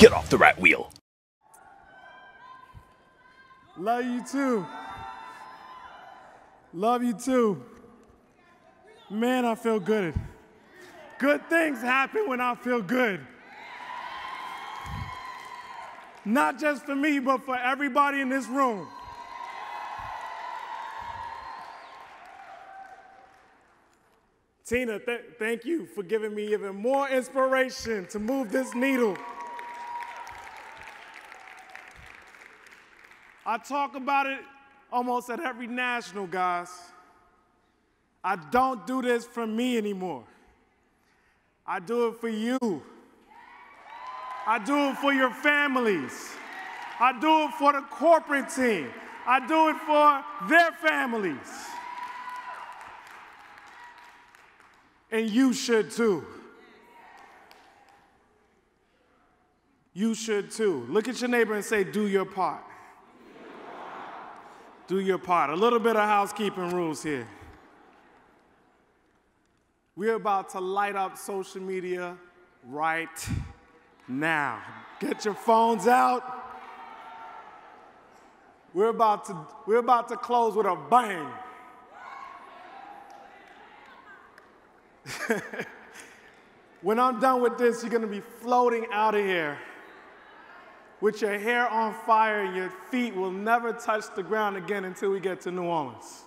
get off the rat wheel. Love you too. Love you too. Man, I feel good. Good things happen when I feel good. Not just for me, but for everybody in this room. Tina, th- thank you for giving me even more inspiration to move this needle. I talk about it almost at every national, guys. I don't do this for me anymore. I do it for you. I do it for your families. I do it for the corporate team. I do it for their families. And you should too. You should too. Look at your neighbor and say, Do your part. Do your part. A little bit of housekeeping rules here. We're about to light up social media right now. Get your phones out. We're about to, we're about to close with a bang. when I'm done with this, you're gonna be floating out of here with your hair on fire and your feet will never touch the ground again until we get to New Orleans.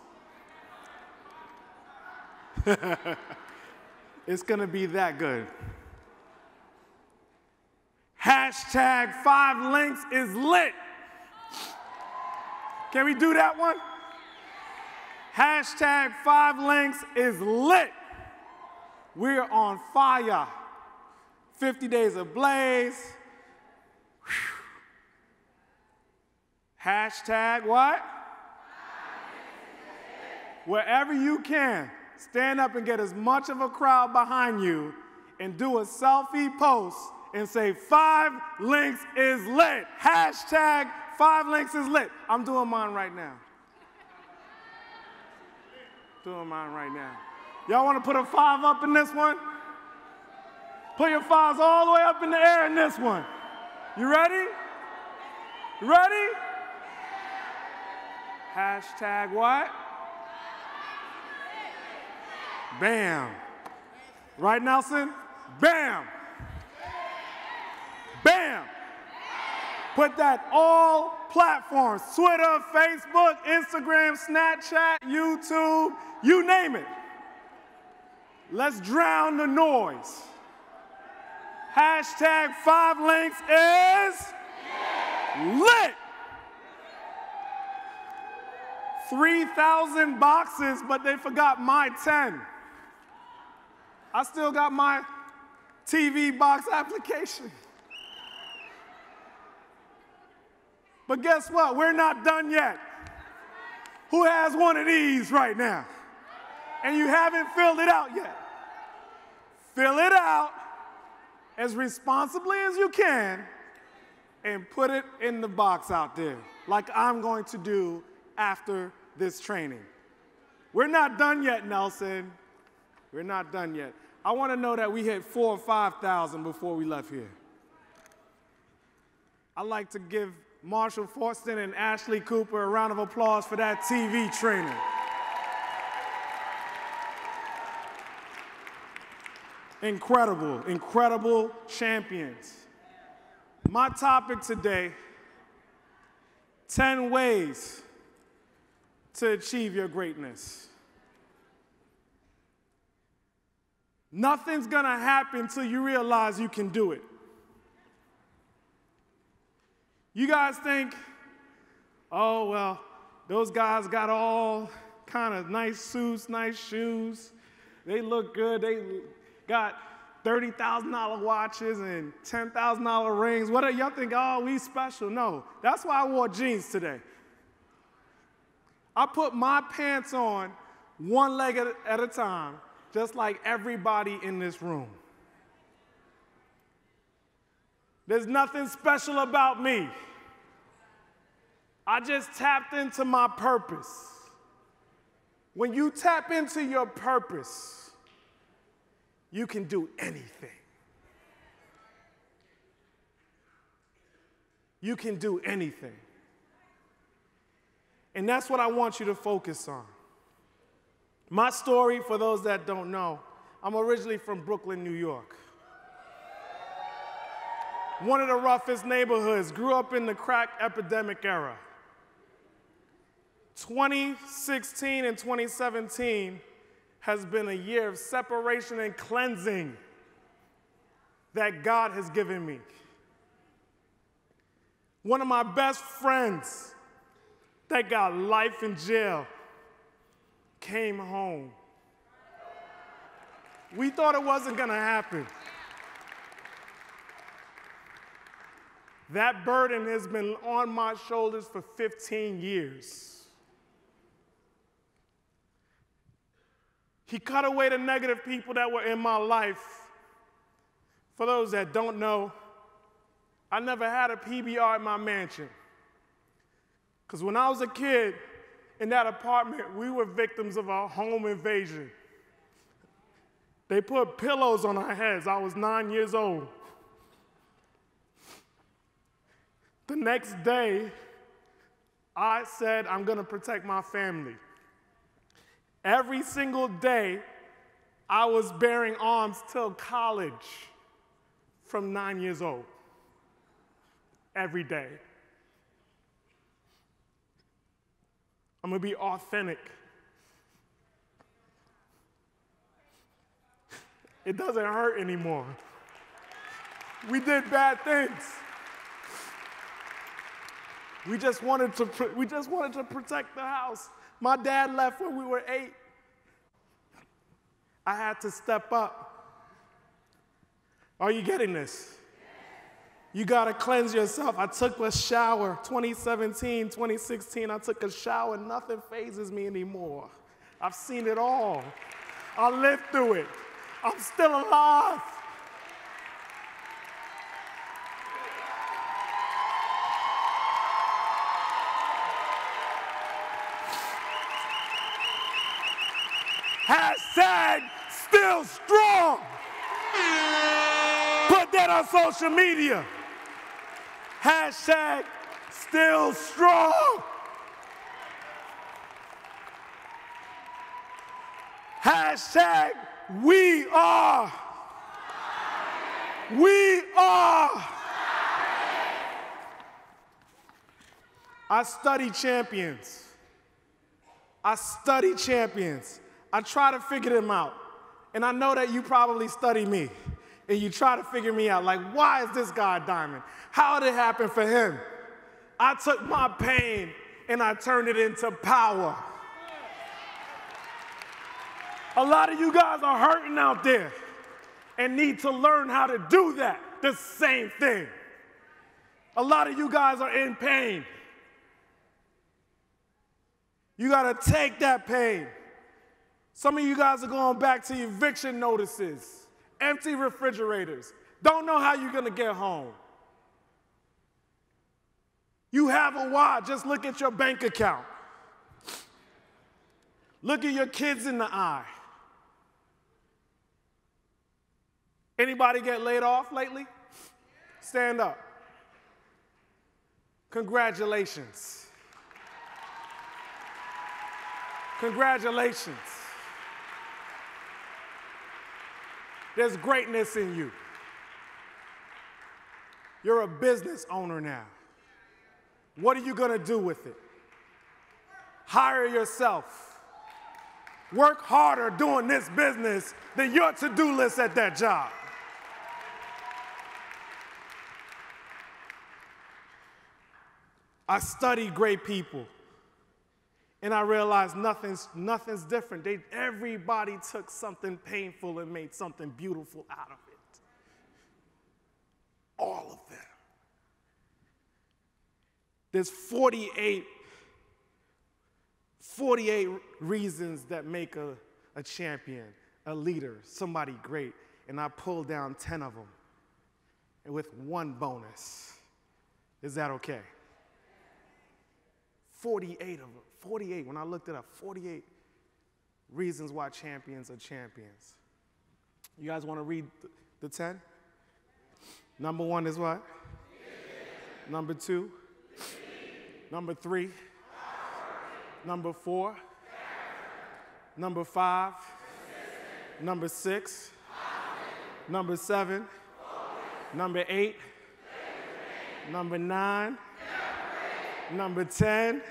it's gonna be that good. Hashtag 5LINX is lit. Can we do that one? Hashtag 5LINX is lit. We're on fire. 50 days ablaze. Hashtag what? Wherever you can, stand up and get as much of a crowd behind you and do a selfie post and say, Five links is lit. Hashtag 5LINX is lit. I'm doing mine right now. Doing mine right now. Y'all want to put a five up in this one? Put your fives all the way up in the air in this one. You ready? Ready? Hashtag what? Bam. Right, Nelson? Bam. Bam. Put that all platforms Twitter, Facebook, Instagram, Snapchat, YouTube, you name it. Let's drown the noise. Hashtag 5LINX is lit. 3,000 boxes, but they forgot my 10. I still got my TV box application. But guess what? We're not done yet. Who has one of these right now? And you haven't filled it out yet. Fill it out as responsibly as you can and put it in the box out there, like I'm going to do after this training. We're not done yet, Nelson. We're not done yet. I want to know that we hit four or 5,000 before we left here. I'd like to give Marshall Forston and Ashley Cooper a round of applause for that TV training. Incredible, incredible champions. My topic today 10 ways to achieve your greatness. Nothing's gonna happen till you realize you can do it. You guys think, oh, well, those guys got all kind of nice suits, nice shoes. They look good. They got $30,000 watches and $10,000 rings. What do y'all think? Oh, we special. No, that's why I wore jeans today. I put my pants on one leg at, a time, just like everybody in this room. There's nothing special about me. I just tapped into my purpose. When you tap into your purpose, you can do anything. you can do anything. And that's what I want you to focus on. My story, for those that don't know, I'm originally from Brooklyn, New York. One of the roughest neighborhoods, grew up in the crack epidemic era. 2016 and 2017 has been a year of separation and cleansing that God has given me. One of my best friends that got life in jail came home. We thought it wasn't gonna happen. That burden has been on my shoulders for 15 years. He cut away the negative people that were in my life. For those that don't know, I never had a PBR in my mansion. Because when I was a kid in that apartment, we were victims of a home invasion. They put pillows on our heads. I was nine years old. The next day, I said, I'm going to protect my family. Every single day, I was bearing arms till college from nine years old every day. I'm gonna be authentic. It doesn't hurt anymore. We did bad things. We just wanted to, we just wanted to protect the house. My dad left when we were eight. I had to step up. Are you getting this? You got to cleanse yourself. I took a shower 2017, 2016. I took a shower. Nothing fazes me anymore. I've seen it all. I lived through it. I'm still alive. Hashtag still strong. Put that on social media. Hashtag still strong. Hashtag we are. We are. I study champions. I study champions. I try to figure them out. And I know that you probably study me and you try to figure me out like, why is this guy a diamond? How did it happen for him? I took my pain and I turned it into power. A lot of you guys are hurting out there and need to learn how to do that, the same thing. A lot of you guys are in pain. You got to take that pain. Some of you guys are going back to eviction notices, empty refrigerators, don't know how you're going to get home. You have a why, just look at your bank account. Look at your kids in the eye. Anybody get laid off lately? Stand up. Congratulations. Congratulations. There's greatness in you. You're a business owner now. What are you going to do with it? Hire yourself. Work harder doing this business than your to do list at that job. I study great people and I realized nothing's, nothing's different. They, everybody took something painful and made something beautiful out of it. All of them. There's 48, 48 reasons that make a, a champion, a leader, somebody great. And I pulled down 10 of them and with one bonus. Is that okay? 48 of them. 48. When I looked it up, 48 reasons why champions are champions. You guys want to read the 10? Number one is what? Number two. Number three. Number four. Number five. Number six. Number seven. Number eight. Number nine. Number 10.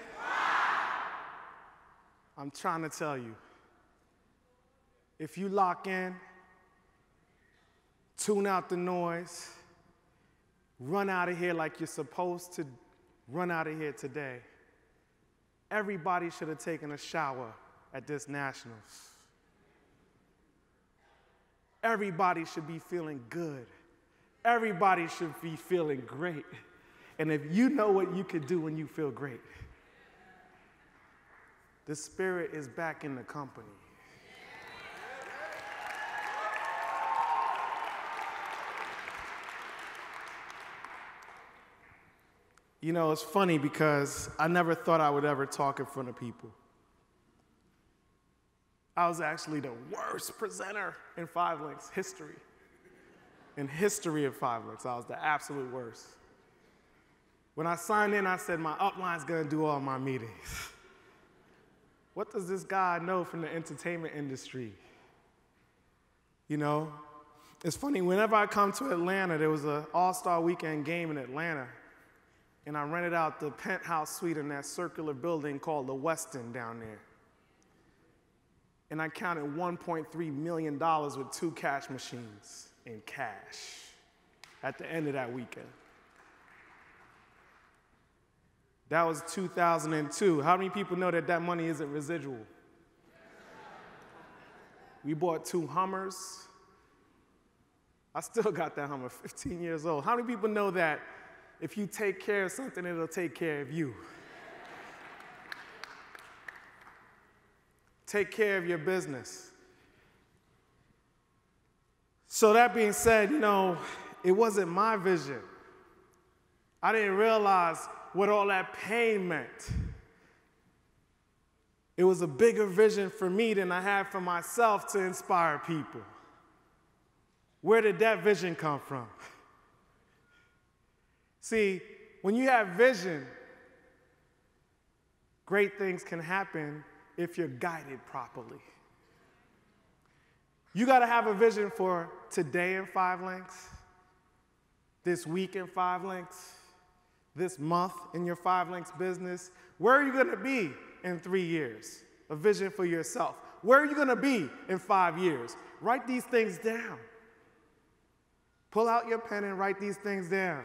I'm trying to tell you if you lock in, tune out the noise, run out of here like you're supposed to run out of here today, everybody should have taken a shower at this Nationals. Everybody should be feeling good. Everybody should be feeling great. And if you know what you could do when you feel great, the Spirit is back in the company. You know, it's funny because I never thought I would ever talk in front of people. I was actually the worst presenter in 5LINX history. In history of 5LINX, I was the absolute worst. When I signed in, I said, my upline's gonna do all my meetings. What does this guy know from the entertainment industry? You know, it's funny, whenever I come to Atlanta, there was an all star weekend game in Atlanta, and I rented out the penthouse suite in that circular building called the Westin down there. And I counted $1.3 million with two cash machines in cash at the end of that weekend. That was 2002. How many people know that that money isn't residual? We bought two Hummers. I still got that Hummer, 15 years old. How many people know that if you take care of something, it'll take care of you? Take care of your business. So, that being said, you know, it wasn't my vision. I didn't realize what all that pain meant. It was a bigger vision for me than I had for myself to inspire people. Where did that vision come from? See, when you have vision, great things can happen if you're guided properly. You got to have a vision for today in 5LINX, this week in 5LINX, this month in your 5LINX business? Where are you going to be in three years? A vision for yourself. Where are you going to be in five years? Write these things down. Pull out your pen and write these things down.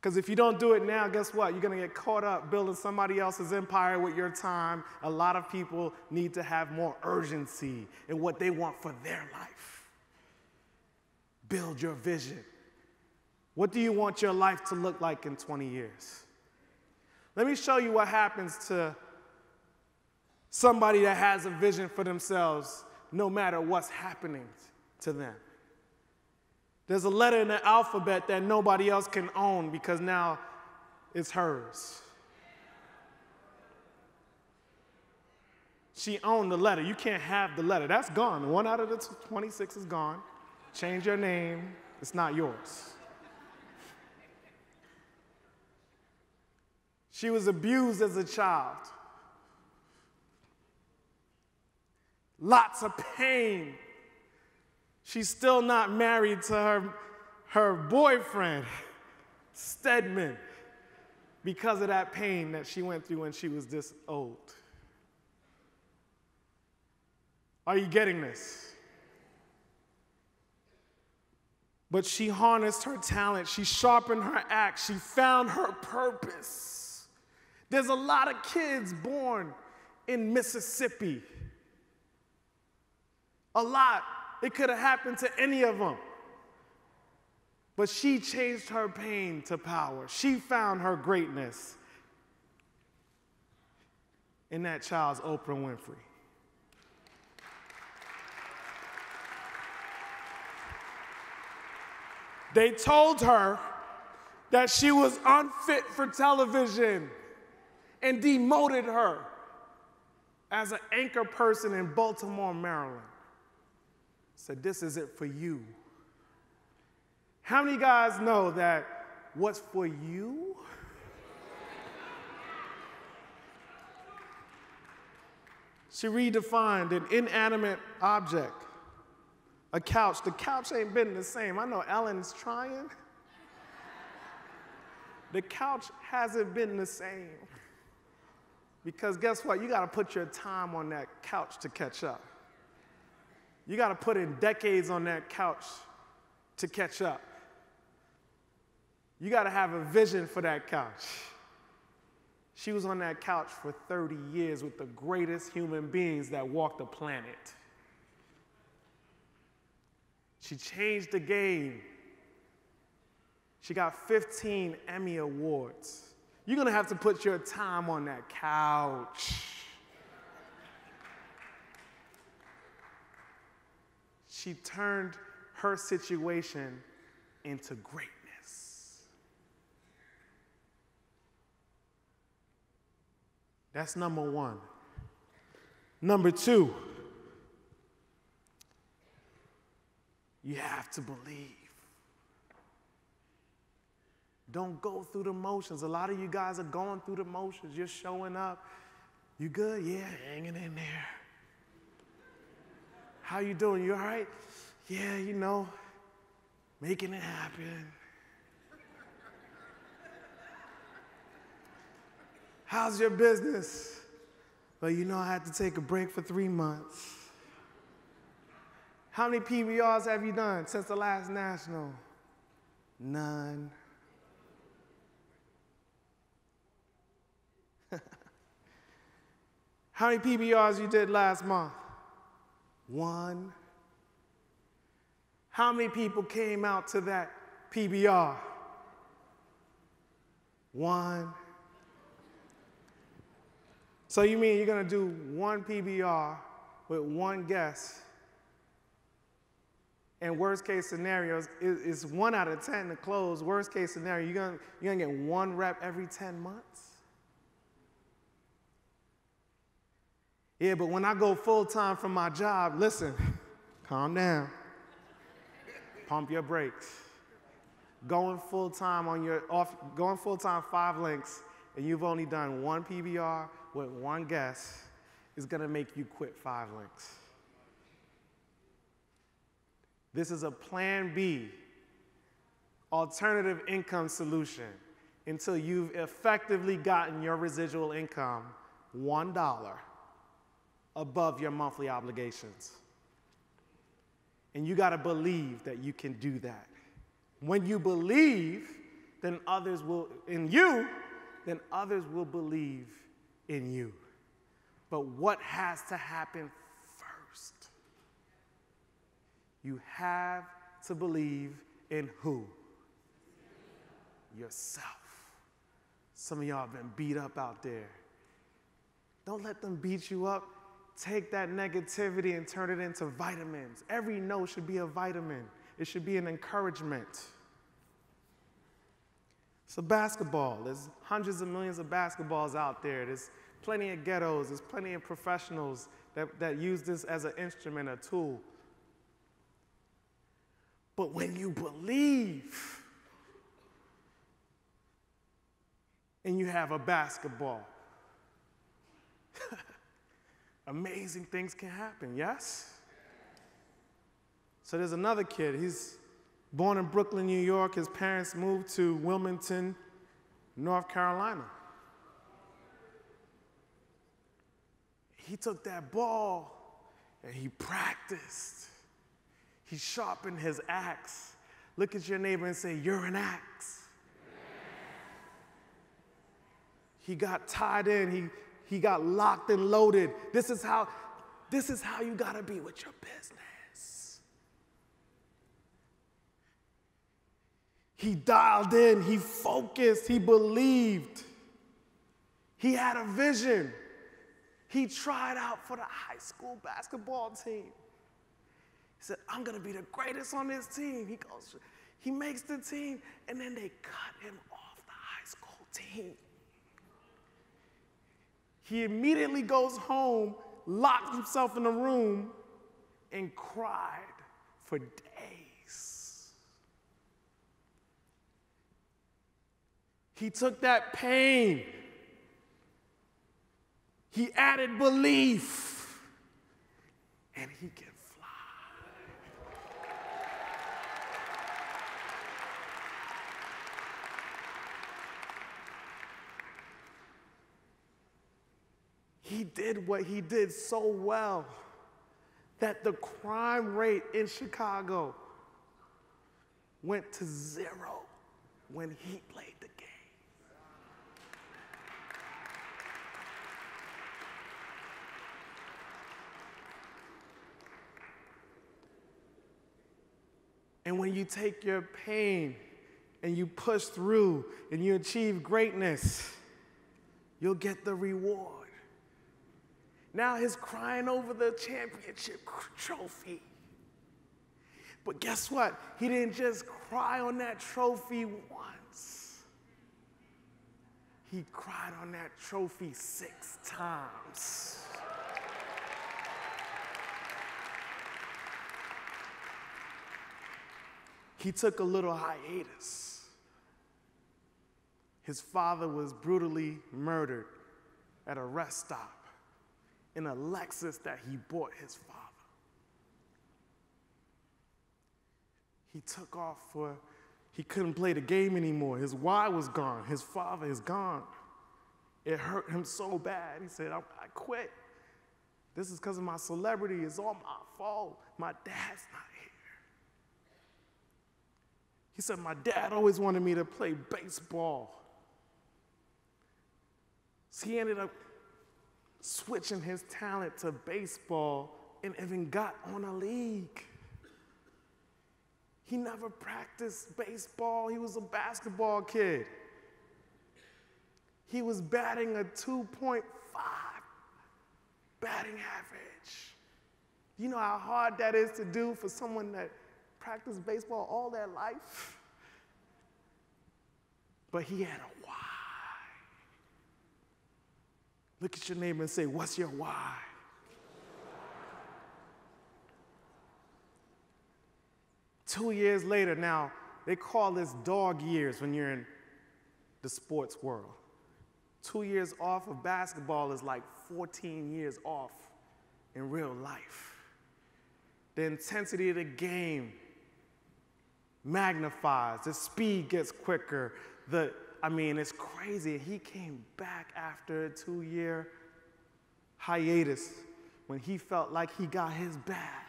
Because if you don't do it now, guess what? You're going to get caught up building somebody else's empire with your time. A lot of people need to have more urgency in what they want for their life. Build your vision. What do you want your life to look like in 20 years? Let me show you what happens to somebody that has a vision for themselves no matter what's happening to them. There's a letter in the alphabet that nobody else can own because now it's hers. She owned the letter. You can't have the letter. That's gone. One out of the 26 is gone. Change your name. It's not yours. She was abused as a child. Lots of pain. She's still not married to her, her boyfriend, Stedman, because of that pain that she went through when she was this old. Are you getting this? But she harnessed her talent, she sharpened her axe, she found her purpose. There's a lot of kids born in Mississippi. A lot. It could have happened to any of them. But she changed her pain to power. She found her greatness in that child's Oprah Winfrey. They told her that she was unfit for television and demoted her as an anchor person in Baltimore, Maryland. Said, This is it for you. How many guys know that what's for you? She redefined an inanimate object, a couch. The couch ain't been the same. I know Ellen's trying. The couch hasn't been the same. Because guess what? You got to put your time on that couch to catch up. You got to put in decades on that couch to catch up. You got to have a vision for that couch. She was on that couch for 30 years with the greatest human beings that walked the planet. She changed the game. She got 15 Emmy Awards. You're gonna have to put your time on that couch. She turned her situation into greatness. That's number one. Number two, you have to believe. Don't go through the motions. A lot of you guys are going through the motions. You're showing up. You good? Yeah, hanging in there. How you doing? You all right? Yeah, you know, making it happen. How's your business? Well, you know, I had to take a break for three months. How many PBRs have you done since the last national? None. How many PBRs you did last month? One. How many people came out to that PBR? One. So you mean you're going to do one PBR with one guest? And worst case scenarios is, one out of 10 to close. Worst case scenario, you're going you're gonna get one rep every 10 months? Yeah, but when I go full time from my job, listen, calm down. Pump your brakes. Going full time on your off, going full time 5LINX, and you've only done one PBR with one guest is gonna make you quit 5LINX. This is a plan B, alternative income solution until you've effectively gotten your residual income $1 above your monthly obligations. And you got to believe that you can do that. When you believe, then others will, in you, then others will believe in you. But what has to happen first? You have to believe in who? Yourself. Some of y'all have been beat up out there. Don't let them beat you up take that negativity and turn it into vitamins. Every no should be a vitamin, it should be an encouragement. So, basketball, there's hundreds of millions of basketballs out there. There's plenty of ghettos, there's plenty of professionals that, that use this as an instrument, a tool. But when you believe and you have a basketball, amazing things can happen, yes? So there's another kid. He's born in Brooklyn, New York. His parents moved to Wilmington, North Carolina. He took that ball and he practiced. He sharpened his axe. Look at your neighbor and say, You're an axe. He got tied in. He he got locked and loaded. This is how, this is how you gotta be with your business. He dialed in, he focused, he believed. He had a vision. He tried out for the high school basketball team. He said, I'm gonna be the greatest on this team. He goes, he makes the team, and then they cut him off the high school team. He immediately goes home, locked himself in a room, and cried for days. He took that pain, he added belief, and he can He did what he did so well that the crime rate in Chicago went to zero when he played the game. And when you take your pain and you push through and you achieve greatness, you'll get the reward. Now he's crying over the championship trophy. But guess what? He didn't just cry on that trophy once, he cried on that trophy six times. He took a little hiatus. His father was brutally murdered at a rest stop in a Lexus that he bought his father. He took off for, he couldn't play the game anymore. His wife was gone. His father is gone. It hurt him so bad. He said, I, I quit. This is because of my celebrity. It's all my fault. My dad's not here. He said, My dad always wanted me to play baseball. So he ended up switching his talent to baseball and even got on a league. He never practiced baseball, he was a basketball kid. He was batting a 2.5 batting average. You know how hard that is to do for someone that practiced baseball all their life? But he had a Look at your neighbor and say, What's your why? Two years later, now they call this dog years when you're in the sports world. Two years off of basketball is like 14 years off in real life. The intensity of the game magnifies, the speed gets quicker, the I mean, it's crazy. He came back after a two year hiatus when he felt like he got his bath.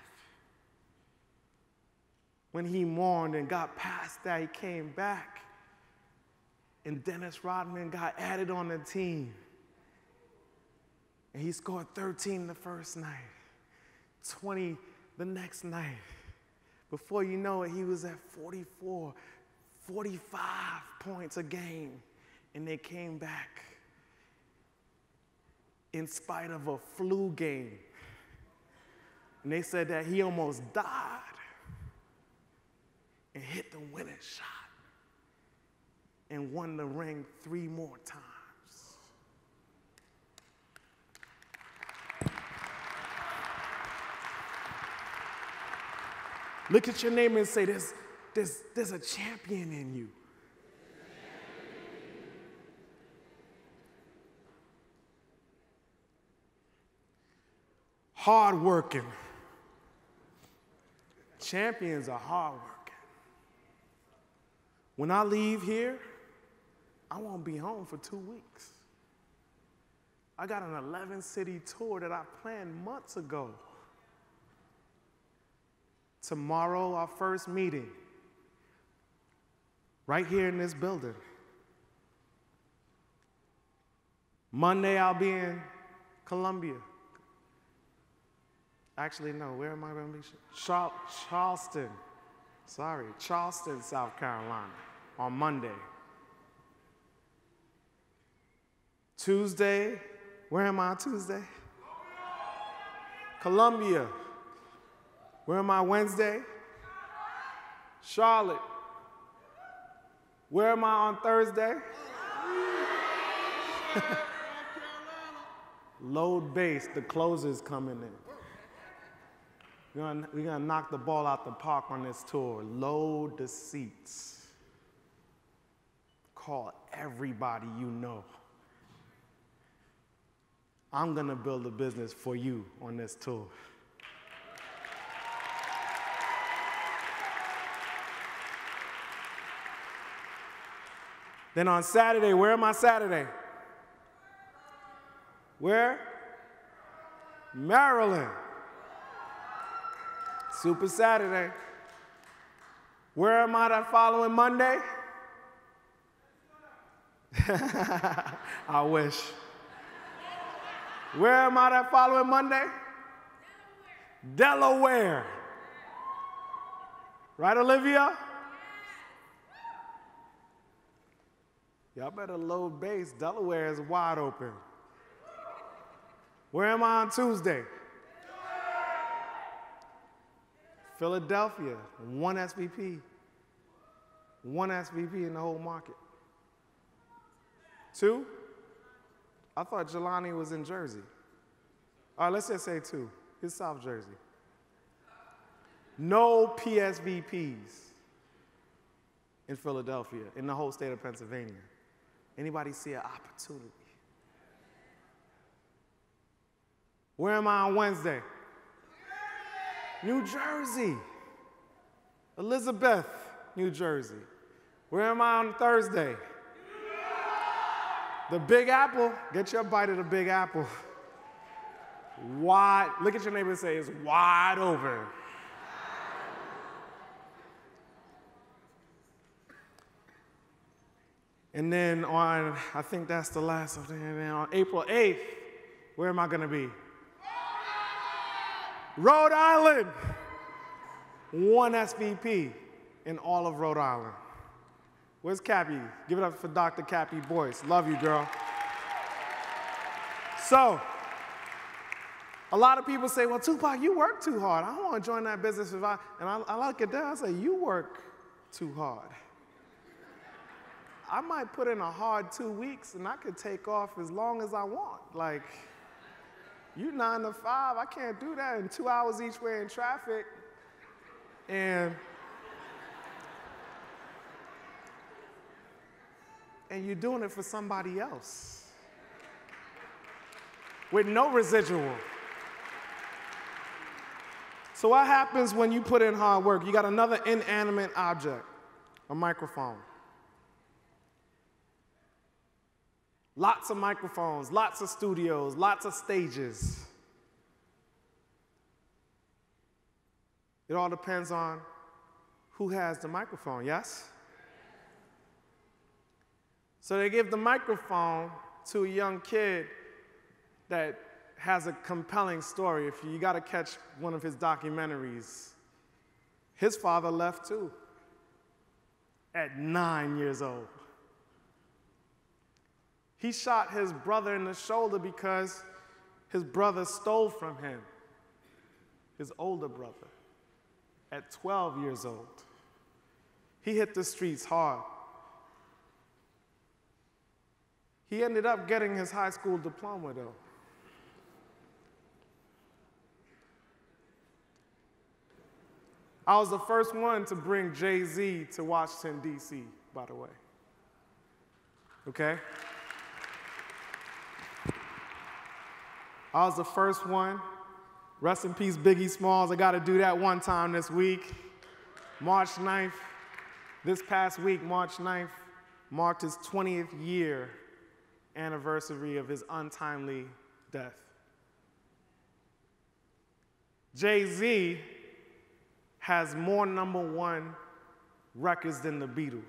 When he mourned and got past that, he came back. And Dennis Rodman got added on the team. And he scored 13 the first night, 20 the next night. Before you know it, he was at 44, 45 points a game, and they came back in spite of a flu game. And they said that he almost died and hit the winning shot and won the ring three more times. Look at your neighbor and say, There's, there's, there's a champion in you. Hard working. Champions are hard working. When I leave here, I won't be home for two weeks. I got an 11 city tour that I planned months ago. Tomorrow, our first meeting right here in this building. Monday, I'll be in Columbia. Actually, no, where am I going to be? Char- Charleston. Sorry, Charleston, South Carolina on Monday. Tuesday, where am I Tuesday? Columbia. Where am I Wednesday? Charlotte. Where am I on Thursday? Load base, the closer's coming in. We're gonna, we're gonna knock the ball out the park on this tour. Load the seats. call everybody you know. I'm gonna build a business for you on this tour. Then on Saturday, where am I Saturday? Where? Maryland. Super Saturday. Where am I that following Monday? I wish. Where am I that following Monday? Delaware. Delaware. Right, Olivia? Y'all better load base. Delaware is wide open. Where am I on Tuesday? Philadelphia, one SVP. One SVP in the whole market. Two, I thought Jelani was in Jersey. All right, let's just say two. He's South Jersey. No PSVPs in Philadelphia, in the whole state of Pennsylvania. Anybody see an opportunity? Where am I on Wednesday? New Jersey. Elizabeth, New Jersey. Where am I on Thursday? The Big Apple. Get your bite of the Big Apple. Wide. Look at your neighbor and say, it's wide open. And then on, I think that's the last of them. And then on April 8th, where am I going to be? Rhode Island. One SVP in all of Rhode Island. Where's Cappy? Give it up for Dr. Cappy Boyce. Love you, girl. So, a lot of people say, well, Tupac, you work too hard. I don't want to join that business if I, and I, I look at that, I say, you work too hard. I might put in a hard two weeks and I could take off as long as I want. Like, you nine to five, I can't do that in two hours each way in traffic. And and you're doing it for somebody else with no residual. So, what happens when you put in hard work? You got another inanimate object, a microphone. Lots of microphones, lots of studios, lots of stages. It all depends on who has the microphone, yes? So they give the microphone to a young kid that has a compelling story. If you, you got to catch one of his documentaries, his father left too at nine years old. He shot his brother in the shoulder because his brother stole from him, his older brother, at 12 years old. He hit the streets hard. He ended up getting his high school diploma, though. I was the first one to bring Jay Z to Washington, D.C., by the way. Okay? I was the first one. Rest in peace, Biggie Smalls. I got to do that one time this week. March 9th, this past week, March 9th, marked his 20th year anniversary of his untimely death. Jay Z has more number one records than the Beatles.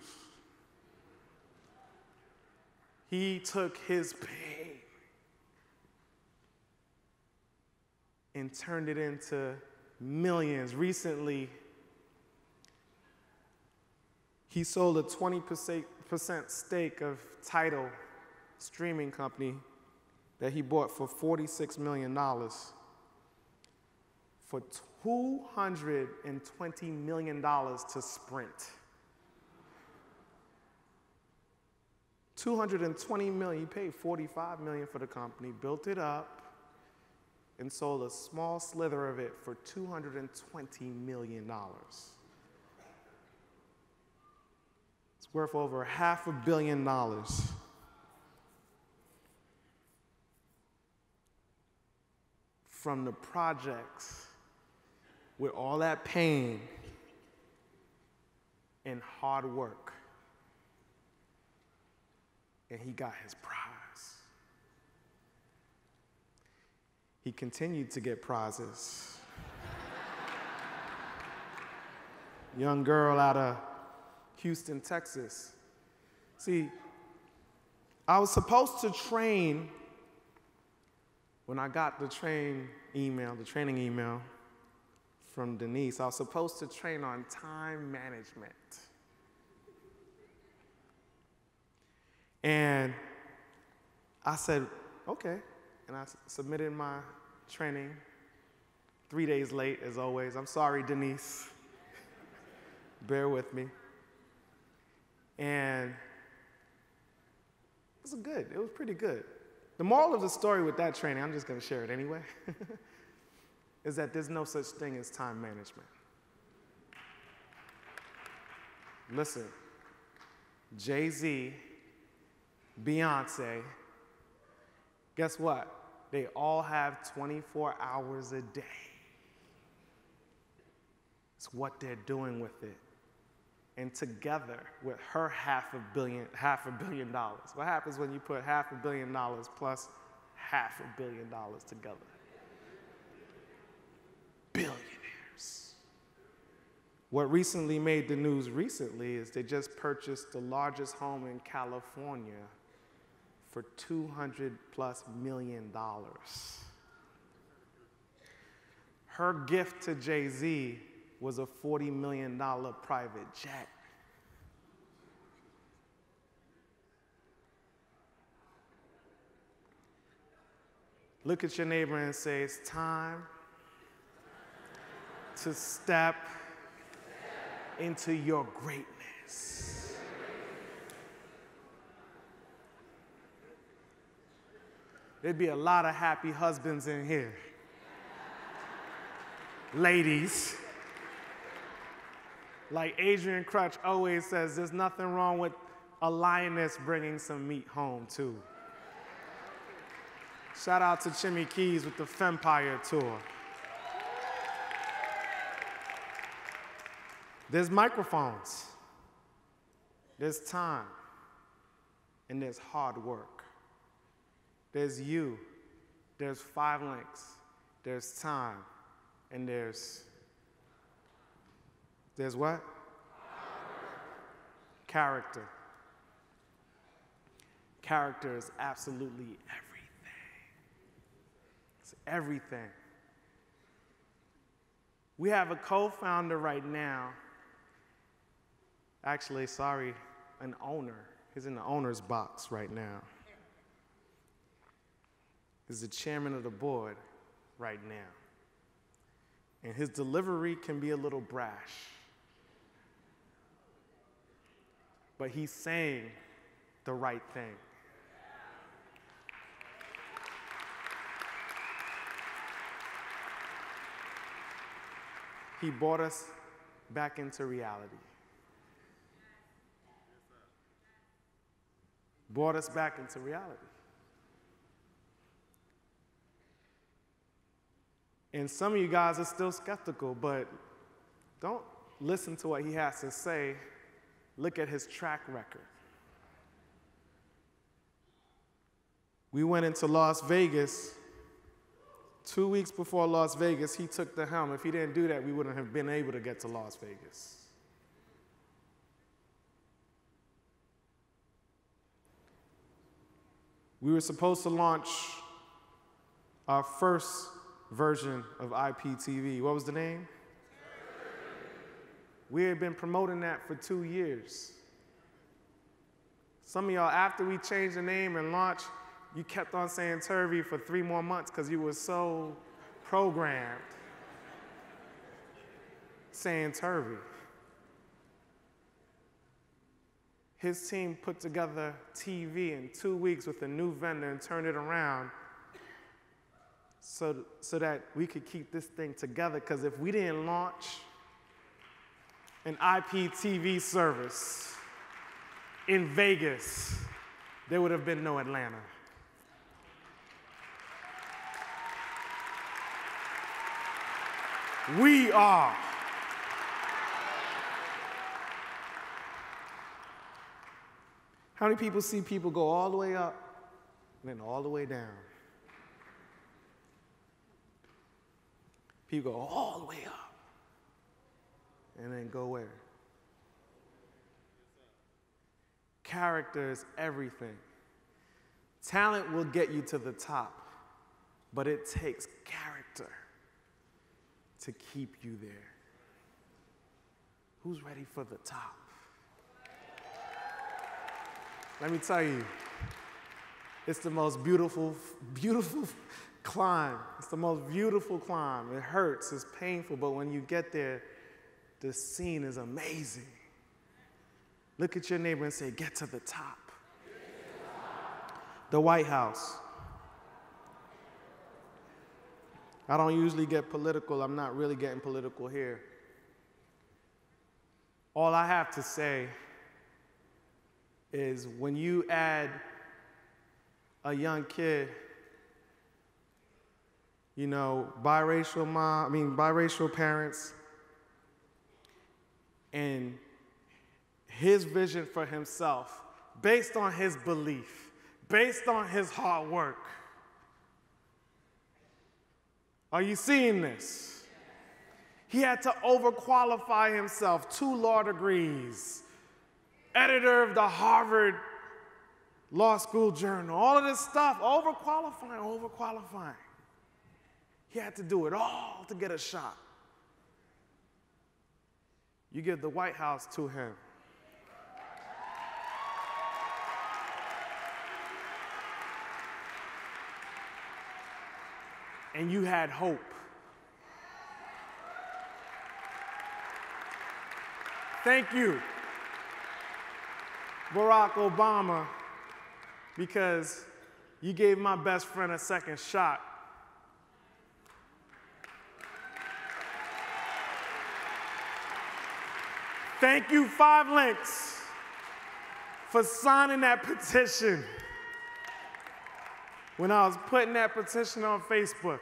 He took his pain and turned it into millions. Recently, he sold a 20% stake of Tidal streaming company that he bought for $46 million for $220 million to Sprint. 220 million, he paid 45 million for the company, built it up, and sold a small slither of it for $220 million. It's It's worth over half a billion dollars. From the projects with all that pain and hard work. And he got his prize. He continued to get prizes. Young girl out of Houston, Texas. See, I was supposed to train when I got the train email, the training email from Denise. I was supposed to train on time management. And I said, okay. And I submitted my training three days late, as always. I'm sorry, Denise. Bear with me. And it was good. It was pretty good. The moral of the story with that training, I'm just going to share it anyway, is that there's no such thing as time management. Listen, Jay Z, Beyonce, guess what? They all have 24 hours a day. It's what they're doing with it and together with her half a billion, half a billion dollars. What happens when you put half a billion dollars plus half a billion dollars together? Billionaires. What recently made the news recently is they just purchased the largest home in California for 200 plus million dollars. Her gift to Jay Z was a $40 million private jet. Look at your neighbor and say, It's time to step into your greatness. There'd be a lot of happy husbands in here. Ladies. Like Adrian Crutch always says, there's nothing wrong with a lioness bringing some meat home, too. Shout out to Jimmy Keys with the Fempire Tour. There's microphones, there's time, and there's hard work. There's you, there's 5LINX, there's time, and there's there's what? Character. Character is absolutely everything. It's everything. We have a co founder right now. Actually, sorry, an owner. He's in the owner's box right now. He's the chairman of the board right now. And his delivery can be a little brash. but he's saying the right thing. He brought us back into reality. Brought us back into reality. And some of you guys are still skeptical, but don't listen to what he has to say Look at his track record. We went into Las Vegas. Two weeks before Las Vegas, he took the helm. If he didn't do that, we wouldn't have been able to get to Las Vegas. We were supposed to launch our first version of IPTV. What was the name? We had been promoting that for two years. Some of y'all, after we changed the name and launched, you kept on saying Turvey for three more months because you were so programmed saying Turvey. His team put together TV in two weeks with a new vendor and turned it around so, so that we could keep this thing together. Because if we didn't launch, an IPTV service. in Vegas, there would have been no Atlanta. We are. How many people see people go all the way up and then all the way down? People go all the way up and then go where? Character is everything. Talent will get you to the top, but it takes character to keep you there. Who's ready for the top? Let me tell you, it's the most beautiful, beautiful climb. It's the most beautiful climb. It hurts, it's painful, but when you get there, the scene is amazing. Look at your neighbor and say, Get to the top. The White House. I don't usually get political. I'm not really getting political here. All I have to say is when you add a young kid, you know, biracial mom, I mean, biracial parents, and his vision for himself based on his belief, based on his hard work. Are you seeing this? He had to overqualify himself, two law degrees, editor of the Harvard Law School Journal, all of this stuff, overqualifying, overqualifying. He had to do it all to get a shot. You give the White House to him. And you had hope. Thank you. Barack Obama because you gave my best friend a second shot. Thank you, 5LINX, for signing that petition when I was putting that petition on Facebook.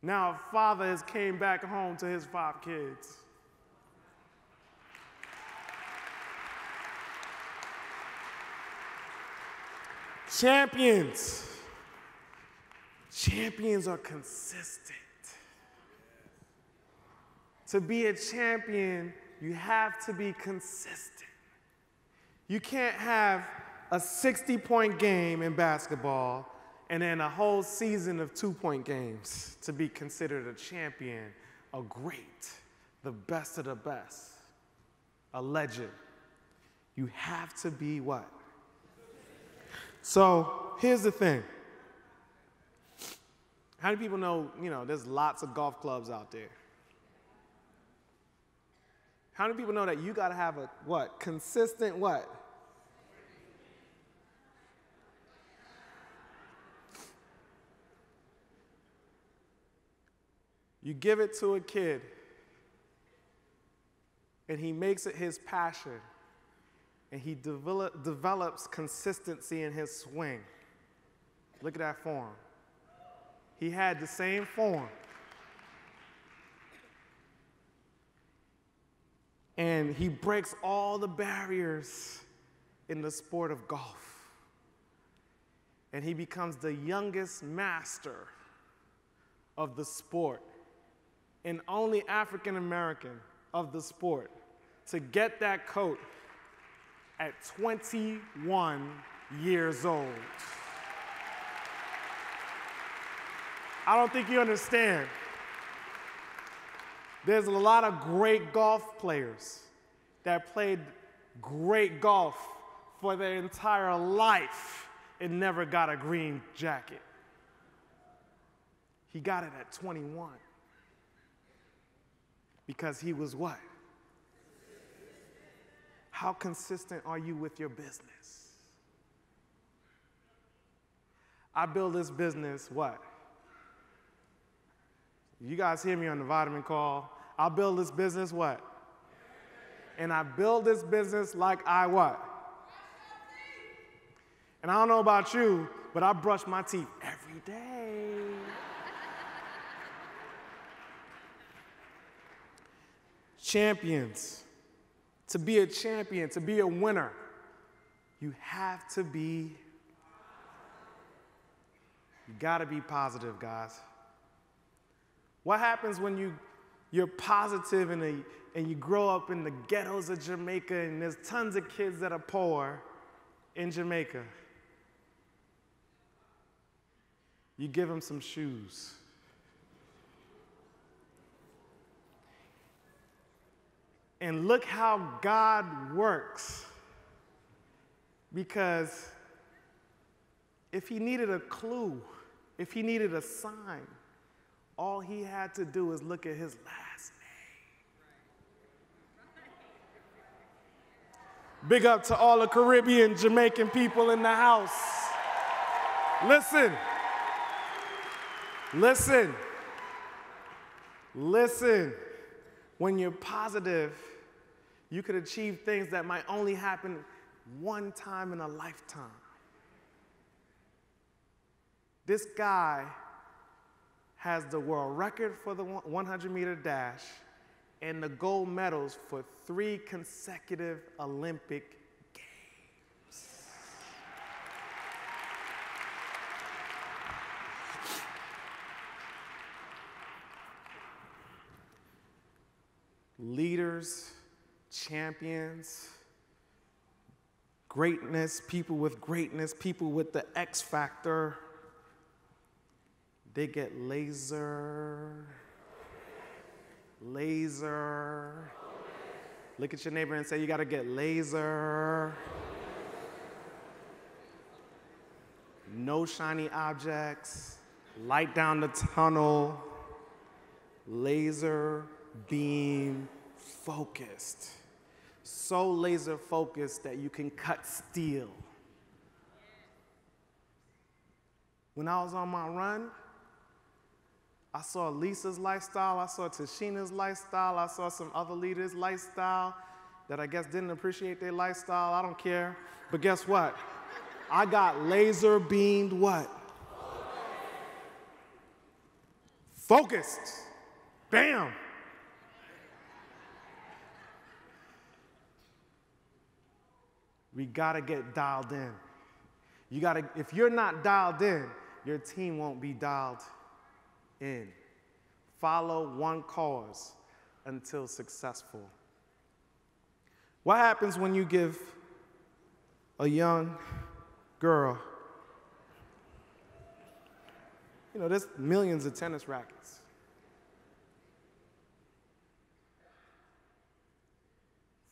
Now a father has came back home to his five kids. Champions. Champions are consistent. To be a champion, you have to be consistent. You can't have a 60 point game in basketball and then a whole season of two point games to be considered a champion, a great, the best of the best, a legend. You have to be what? So here's the thing. How many people know, you know, there's lots of golf clubs out there? How many people know that you got to have a what? Consistent what? You give it to a kid, and he makes it his passion and he develop, develops consistency in his swing. Look at that form. He had the same form. And he breaks all the barriers in the sport of golf. And he becomes the youngest master of the sport and only African American of the sport to get that coat at 21 years old. I don't think you understand. There's a lot of great golf players that played great golf for their entire life and never got a green jacket. He got it at 21 because he was what? How consistent are you with your business? I build this business what? You guys hear me on the vitamin call. I'll build this business what? And I build this business like I what? And I don't know about you, but I brush my teeth every day. Champions. To be a champion, to be a winner, you have to be, you gotta be positive, guys. What happens when you, you're positive and, a, and you grow up in the ghettos of Jamaica and there's tons of kids that are poor in Jamaica? You give them some shoes. And look how God works. Because if he needed a clue, if he needed a sign, all he had to do is look at his last name. Big up to all the Caribbean, Jamaican people in the house. Listen, listen, listen. When you're positive, you could achieve things that might only happen one time in a lifetime. This guy has the world record for the 100 meter dash and the gold medals for three consecutive Olympic Games. Leaders champions, greatness, people with greatness, people with the X factor. They get laser, laser. Look at your neighbor and say, You got to get laser. No shiny objects, light down the tunnel, laser beam focused so laser focused that you can cut steel. When I was on my run, I saw Lisa's lifestyle, I saw Tashina's lifestyle, I saw some other leaders' lifestyle that I guess didn't appreciate their lifestyle. I don't care. But guess what? I got laser beamed what? Focused. Bam. We got to get dialed in. You got to if you're not dialed in, your team won't be dialed in. Follow one cause until successful. What happens when you give a young girl you know, there's millions of tennis rackets.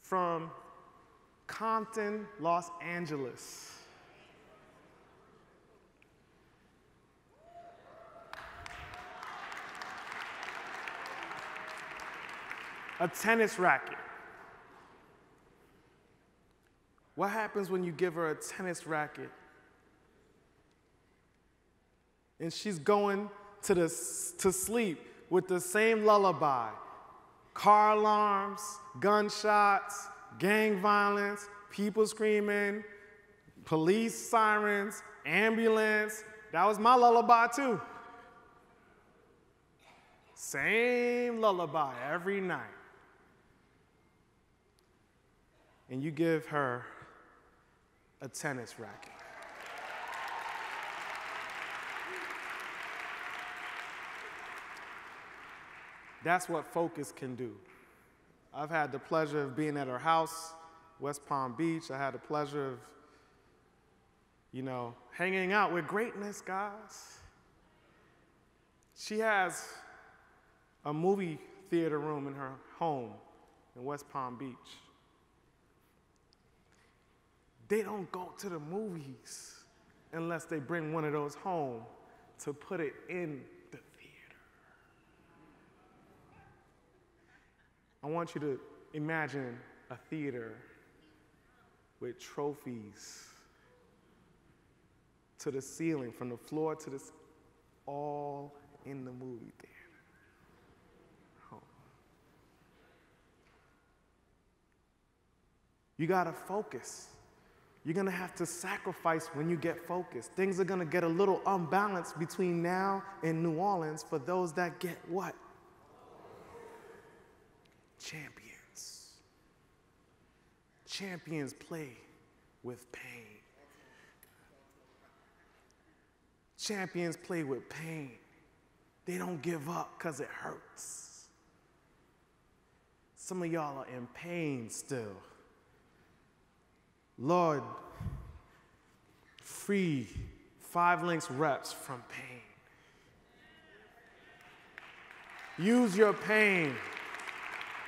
From Compton, Los Angeles. A tennis racket. What happens when you give her a tennis racket and she's going to, the, to sleep with the same lullaby? Car alarms, gunshots, gang violence, people screaming, police sirens, ambulance. That was my lullaby too. Same lullaby every night. And you give her a tennis racket. That's what focus can do. I've had the pleasure of being at her house, West Palm Beach. I had the pleasure of, you know, hanging out with greatness, guys. She has a movie theater room in her home in West Palm Beach. They don't go to the movies unless they bring one of those home to put it in the theater. I want you to imagine a theater with trophies to the ceiling, from the floor to the all in the movie theater. You got to focus. You're going to have to sacrifice when you get focused. Things are going to get a little unbalanced between now and New Orleans for those that get what? Champions. Champions play with pain. Champions play with pain. They don't give up because it hurts. Some of y'all are in pain still. Lord, free 5LINX reps from pain. Use your pain,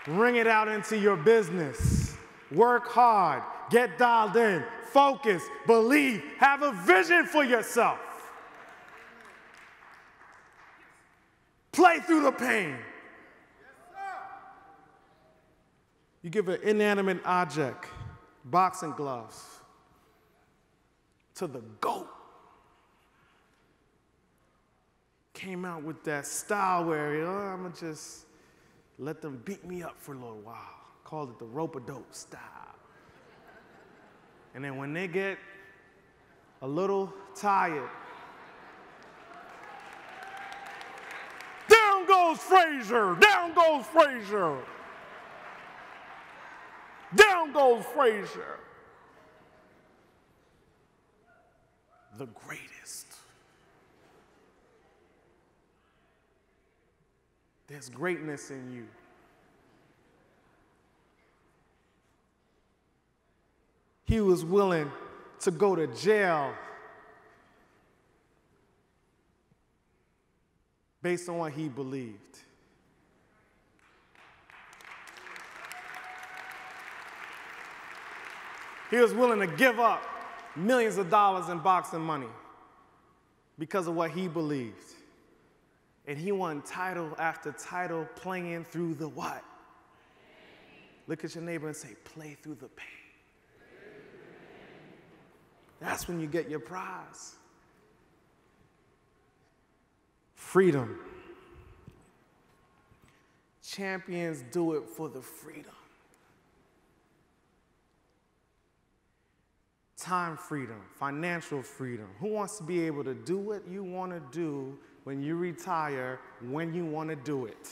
wring it out into your business. Work hard, get dialed in, focus, believe, have a vision for yourself. Play through the pain. You give an inanimate object boxing gloves to the GOAT. Came out with that style where, you know, I'm gonna just let them beat me up for a little while. Called it the rope a dope style. And then when they get a little tired, down goes Frazier, down goes Frazier. Down goes Frazier. The greatest. There's greatness in you. He was willing to go to jail based on what he believed. He was willing to give up millions of dollars in boxing money because of what he believed. And he won title after title playing through the what? Look at your neighbor and say, play through the pain. That's when you get your prize. Freedom. Champions do it for the freedom. Time freedom, financial freedom. Who wants to be able to do what you want to do when you retire when you want to do it?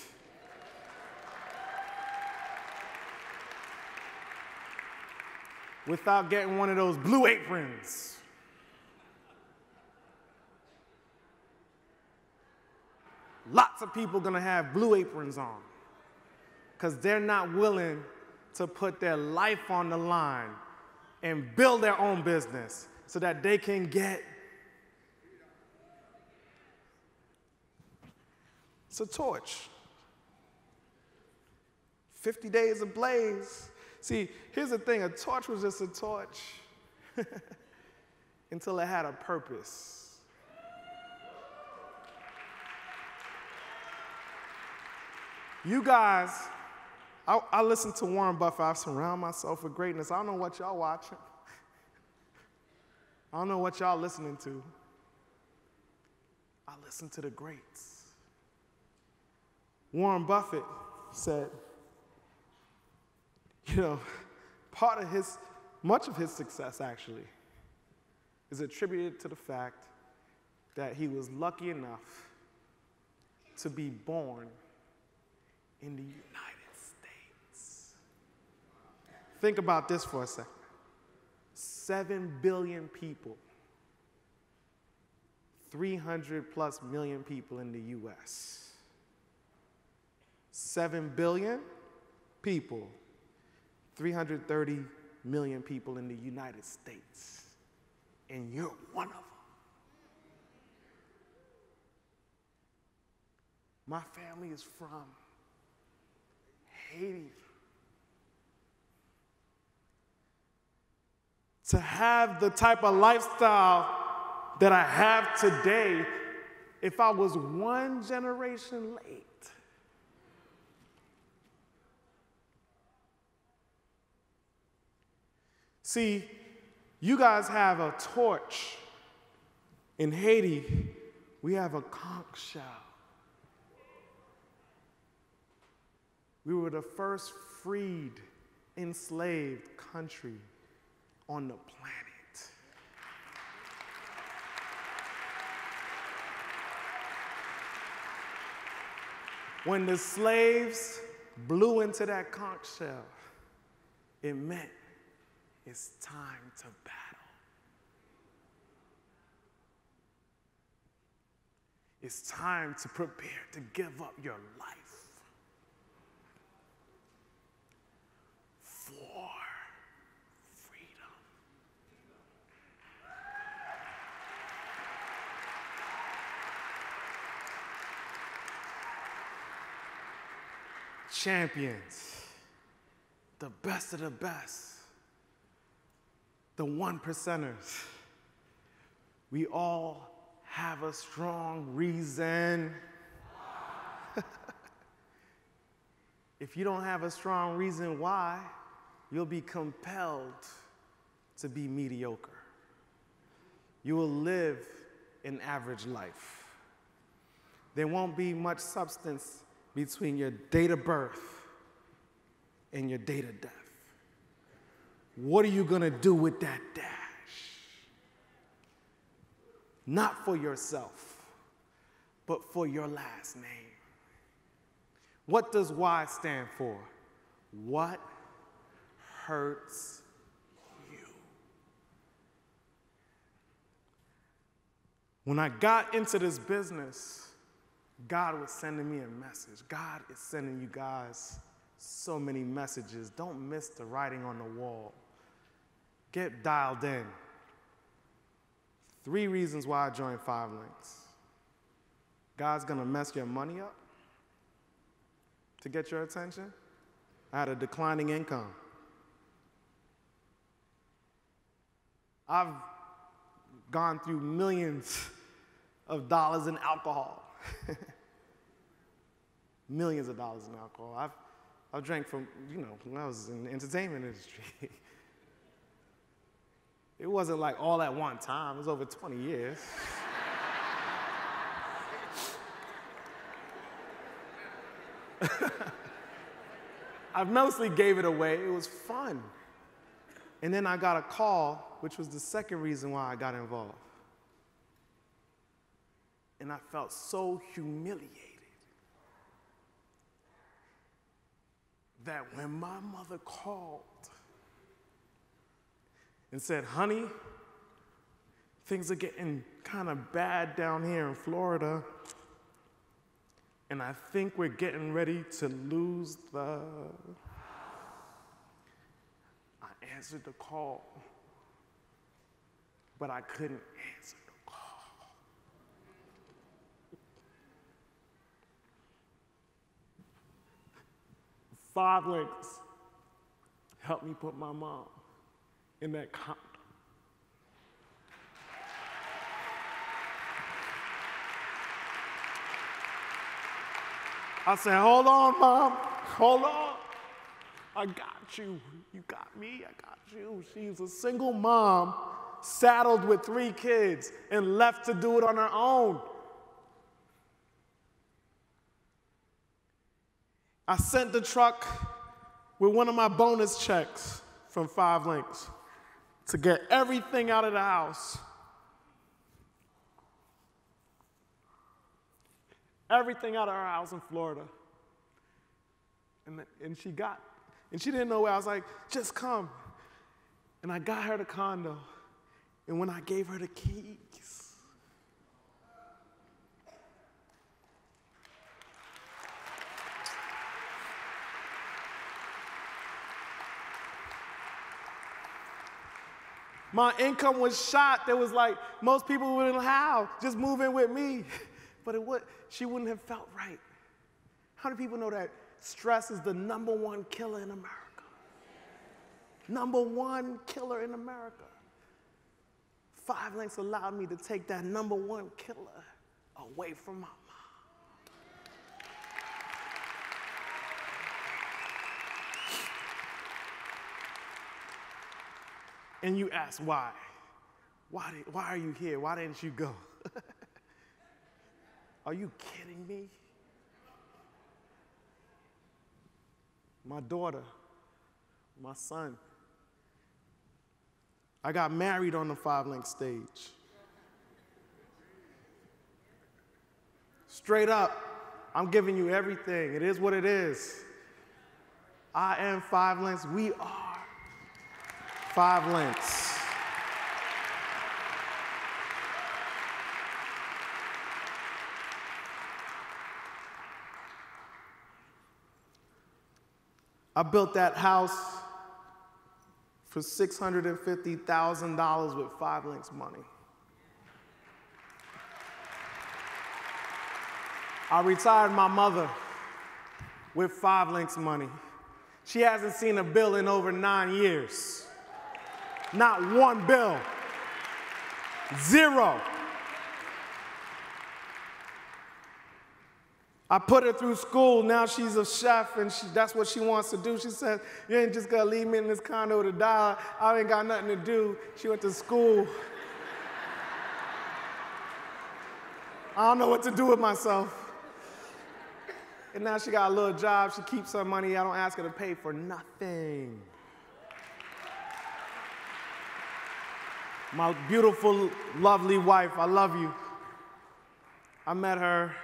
Without getting one of those blue aprons. Lots of people to have blue aprons on because they're not willing to put their life on the line and build their own business so that they can get. It's a torch. 50 days ablaze. See, here's the thing a torch was just a torch until it had a purpose. You guys I, I listen to Warren Buffett. I surround myself with greatness. I don't know what y'all watching. I don't know what y'all listening to. I listen to the greats. Warren Buffett said, you know, part of his, much of his success actually, is attributed to the fact that he was lucky enough to be born in the United Think about this for a second. Seven billion people, 300 plus million people in the US. Seven billion people, 330 million people in the United States. And you're one of them. My family is from Haiti. To have the type of lifestyle that I have today if I was one generation late. See, you guys have a torch. In Haiti, we have a conch shell. We were the first freed enslaved country on the planet. When the slaves blew into that conch shell, it meant it's time to battle. It's time to prepare to give up your life for freedom. Champions, the best of the best, the one percenters. We all have a strong reason. if you don't have a strong reason why, you'll be compelled to be mediocre. You will live an average life. There won't be much substance between your date of birth and your date of death. What are you going to do with that dash? Not for yourself, but for your last name. What does Y stand for? What hurts you? When I got into this business, God was sending me a message. God is sending you guys so many messages. Don't miss the writing on the wall. Get dialed in. Three reasons why I joined 5LINX. God's gonna mess your money up to get your attention. I had a declining income. I've gone through millions of dollars in alcohol. millions of dollars in alcohol. I've, I've drank from, you know, when I was in the entertainment industry. it wasn't like all at one time, it was over 20 years. I mostly gave it away. It was fun. And then I got a call, which was the second reason why I got involved. And I felt so humiliated that when my mother called and said, honey, things are getting kind of bad down here in Florida, and I think we're getting ready to lose the. I answered the call, but I couldn't answer the call. 5LINX me put my mom in that condo. I said, hold on, mom, hold on. I got you. You got me, I got you. She's a single mom, saddled with three kids, and left to do it on her own. I sent the truck with one of my bonus checks from 5LINX to get everything out of the house. Everything out of our house in Florida. And, and she got, and she didn't know where. I was like, just come. And I got her the condo. And when I gave her the keys, My income was shot. There was like, most people wouldn't have, just move in with me. But it would, she wouldn't have felt right. How do people know that stress is the number one killer in America? Number one killer in America. 5LINX allowed me to take that number one killer away from my mom. And you ask why? Why, did, why are you here? Why didn't you go? are you kidding me? My daughter my son. I got married on the five link stage. Straight up, I'm giving you everything. It is what it is. I am 5LINX. We are 5LINX. I built that house for $650,000 with 5LINX money. I retired my mother with 5LINX money. She hasn't seen a bill in over nine years. Not one bill. Zero. I put her through school. Now she's a chef, and she, that's what she wants to do. She says, You ain't just gonna leave me in this condo to die. I ain't got nothing to do. She went to school. I don't know what to do with myself. And now she got a little job. She keeps her money. I don't ask her to pay for nothing. My beautiful, lovely wife, I love you. I met her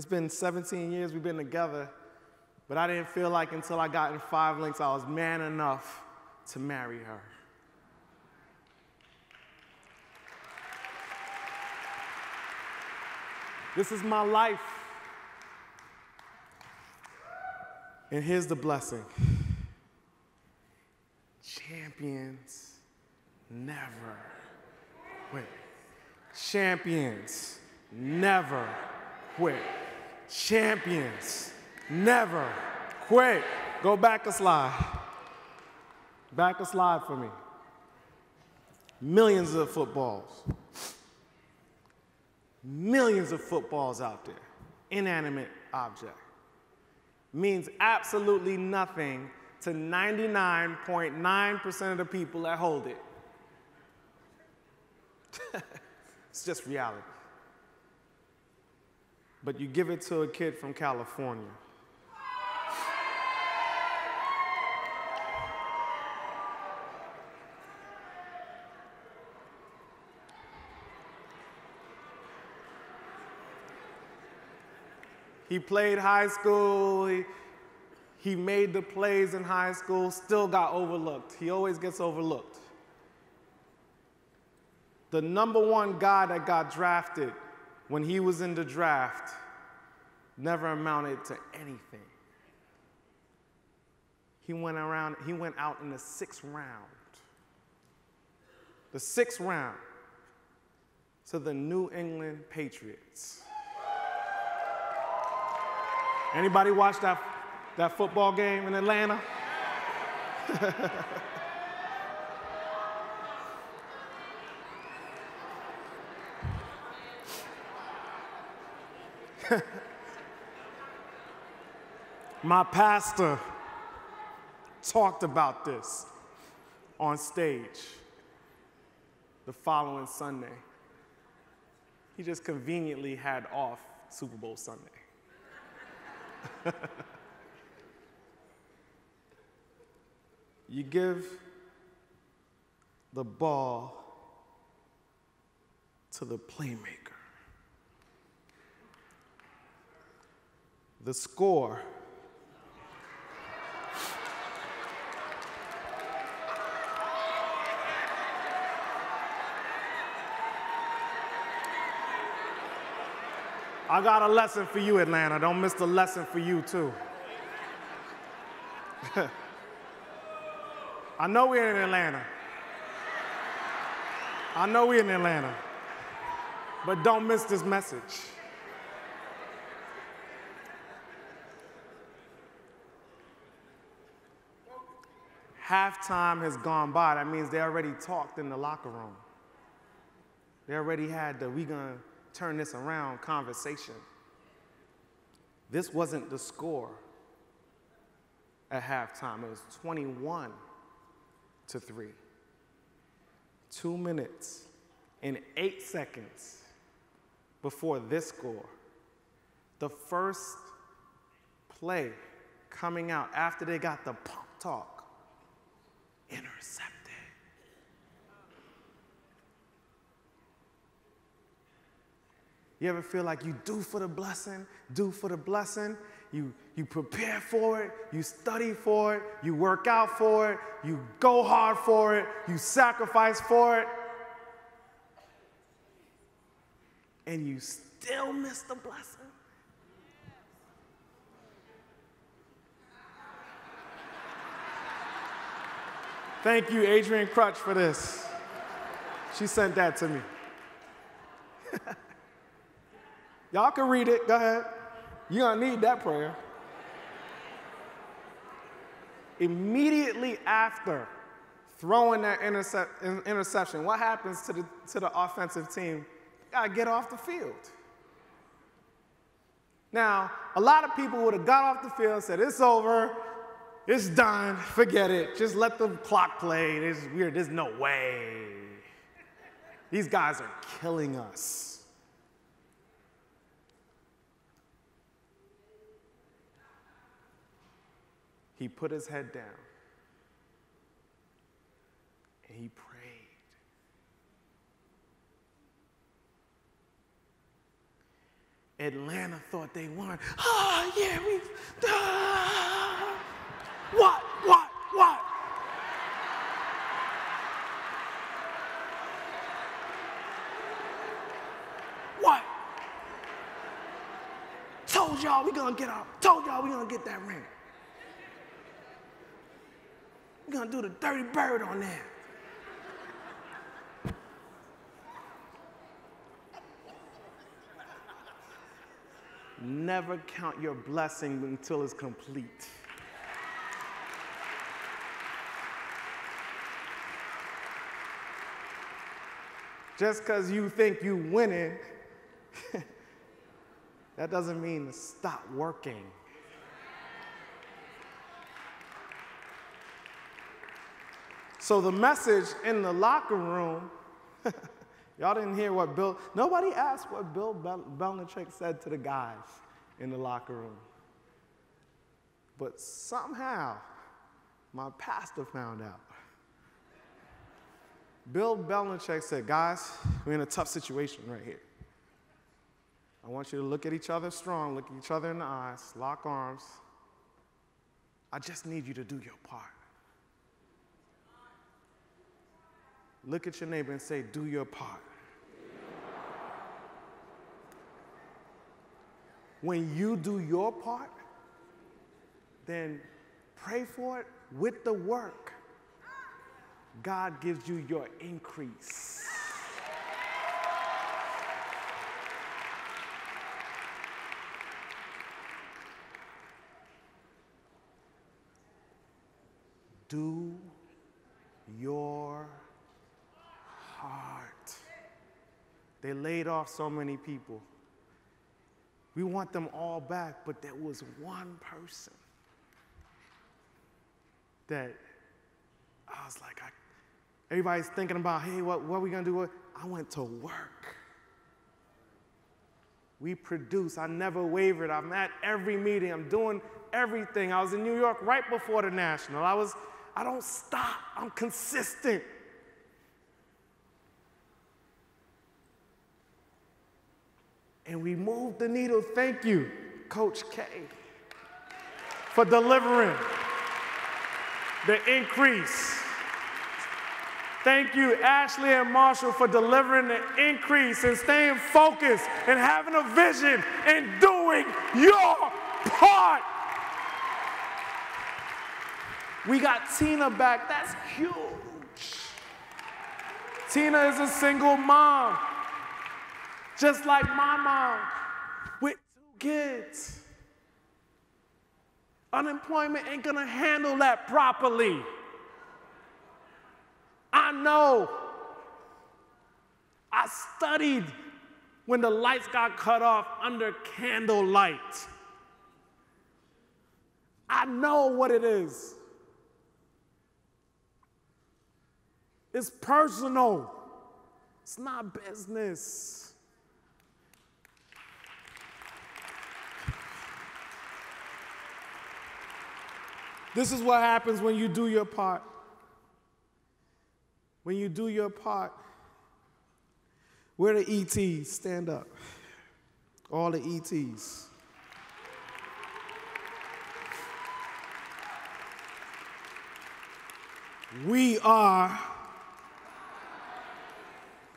it's been 17 years we've been together, but I didn't feel like until I got in 5LINX I was man enough to marry her. This is my life. And here's the blessing champions never quit. Champions never quit. Champions never quit. Go back a slide. Back a slide for me. Millions of footballs. Millions of footballs out there. Inanimate object. Means absolutely nothing to 99.9% of the people that hold it. it's just reality but you give it to a kid from California. He played high school, he, he made the plays in high school, still got overlooked. He always gets overlooked. The number one guy that got drafted when he was in the draft never amounted to anything. He went around, he went out in the sixth round. The sixth round to the New England Patriots. Anybody watch that, that football game in Atlanta? My pastor talked about this on stage the following Sunday. He just conveniently had off Super Bowl Sunday. you give the ball to the playmaker. The score. I got a lesson for you, Atlanta. Don't miss the lesson for you, too. I know we're in Atlanta. I know we're in Atlanta. But don't miss this message. Halftime has gone by, that means they already talked in the locker room. They already had the we gonna turn this around conversation. This wasn't the score at halftime, it was 21 to 3. Two minutes and eight seconds before this score. The first play coming out after they got the pump talk intercepted. You ever feel like you do for the blessing, do for the blessing? You, you prepare for it, you study for it, you work out for it, you go hard for it, you sacrifice for it, and you still miss the blessing? Thank you, Adrian Crutch, for this. She sent that to me. Y'all can read it. Go ahead. You're going to need that prayer. Immediately after throwing that intercept, interception, what happens to the, to the offensive team? Got to get off the field. Now, a lot of people would have got off the field, and said, It's over, it's done, forget it, just let the clock play. It's weird, there's no way. These guys are killing us. He put his head down and he prayed. Atlanta thought they won. Oh, yeah, we. Ah. What, what, what? What? Told y'all we gonna get out. Told y'all we gonna get that ring. We're gonna do the dirty bird on that. Never count your blessing until it's complete. Just because you think you winning, that doesn't mean to stop working. So the message in the locker room, y'all didn't hear what Bill, nobody asked what Bill Bel- said to the guys in the locker room. But somehow, my pastor found out. Bill Belichick said, guys, we're in a tough situation right here. I want you to look at each other strong, look each other in the eyes, lock arms. I just need you to do your part. Look at your neighbor and say, Do your part. When you do your part, then pray for it with the work. God gives you your increase. Do your heart. They laid off so many people. We want them all back, but there was one person that I was like, I, everybody's thinking about, hey, what, what are we gonna do? I went to work. We produce. I never wavered. I'm at every meeting. I'm doing everything. I was in New York right before the national. I was, I don't stop. I'm consistent. and we moved the needle. Thank you, Coach K, for delivering the increase. Thank you, Ashley and Marshall, for delivering the increase and staying focused and having a vision and doing your part. We got Tina back. That's huge. Tina is a single mom just like my mom with two kids. Unemployment ain't gonna handle that properly. I know. I studied when the lights got cut off under candlelight. I know what it is. It's personal, it's not business. This is what happens when you do your part. When you do your part, where the ETs? Stand up. All the ETs. We are,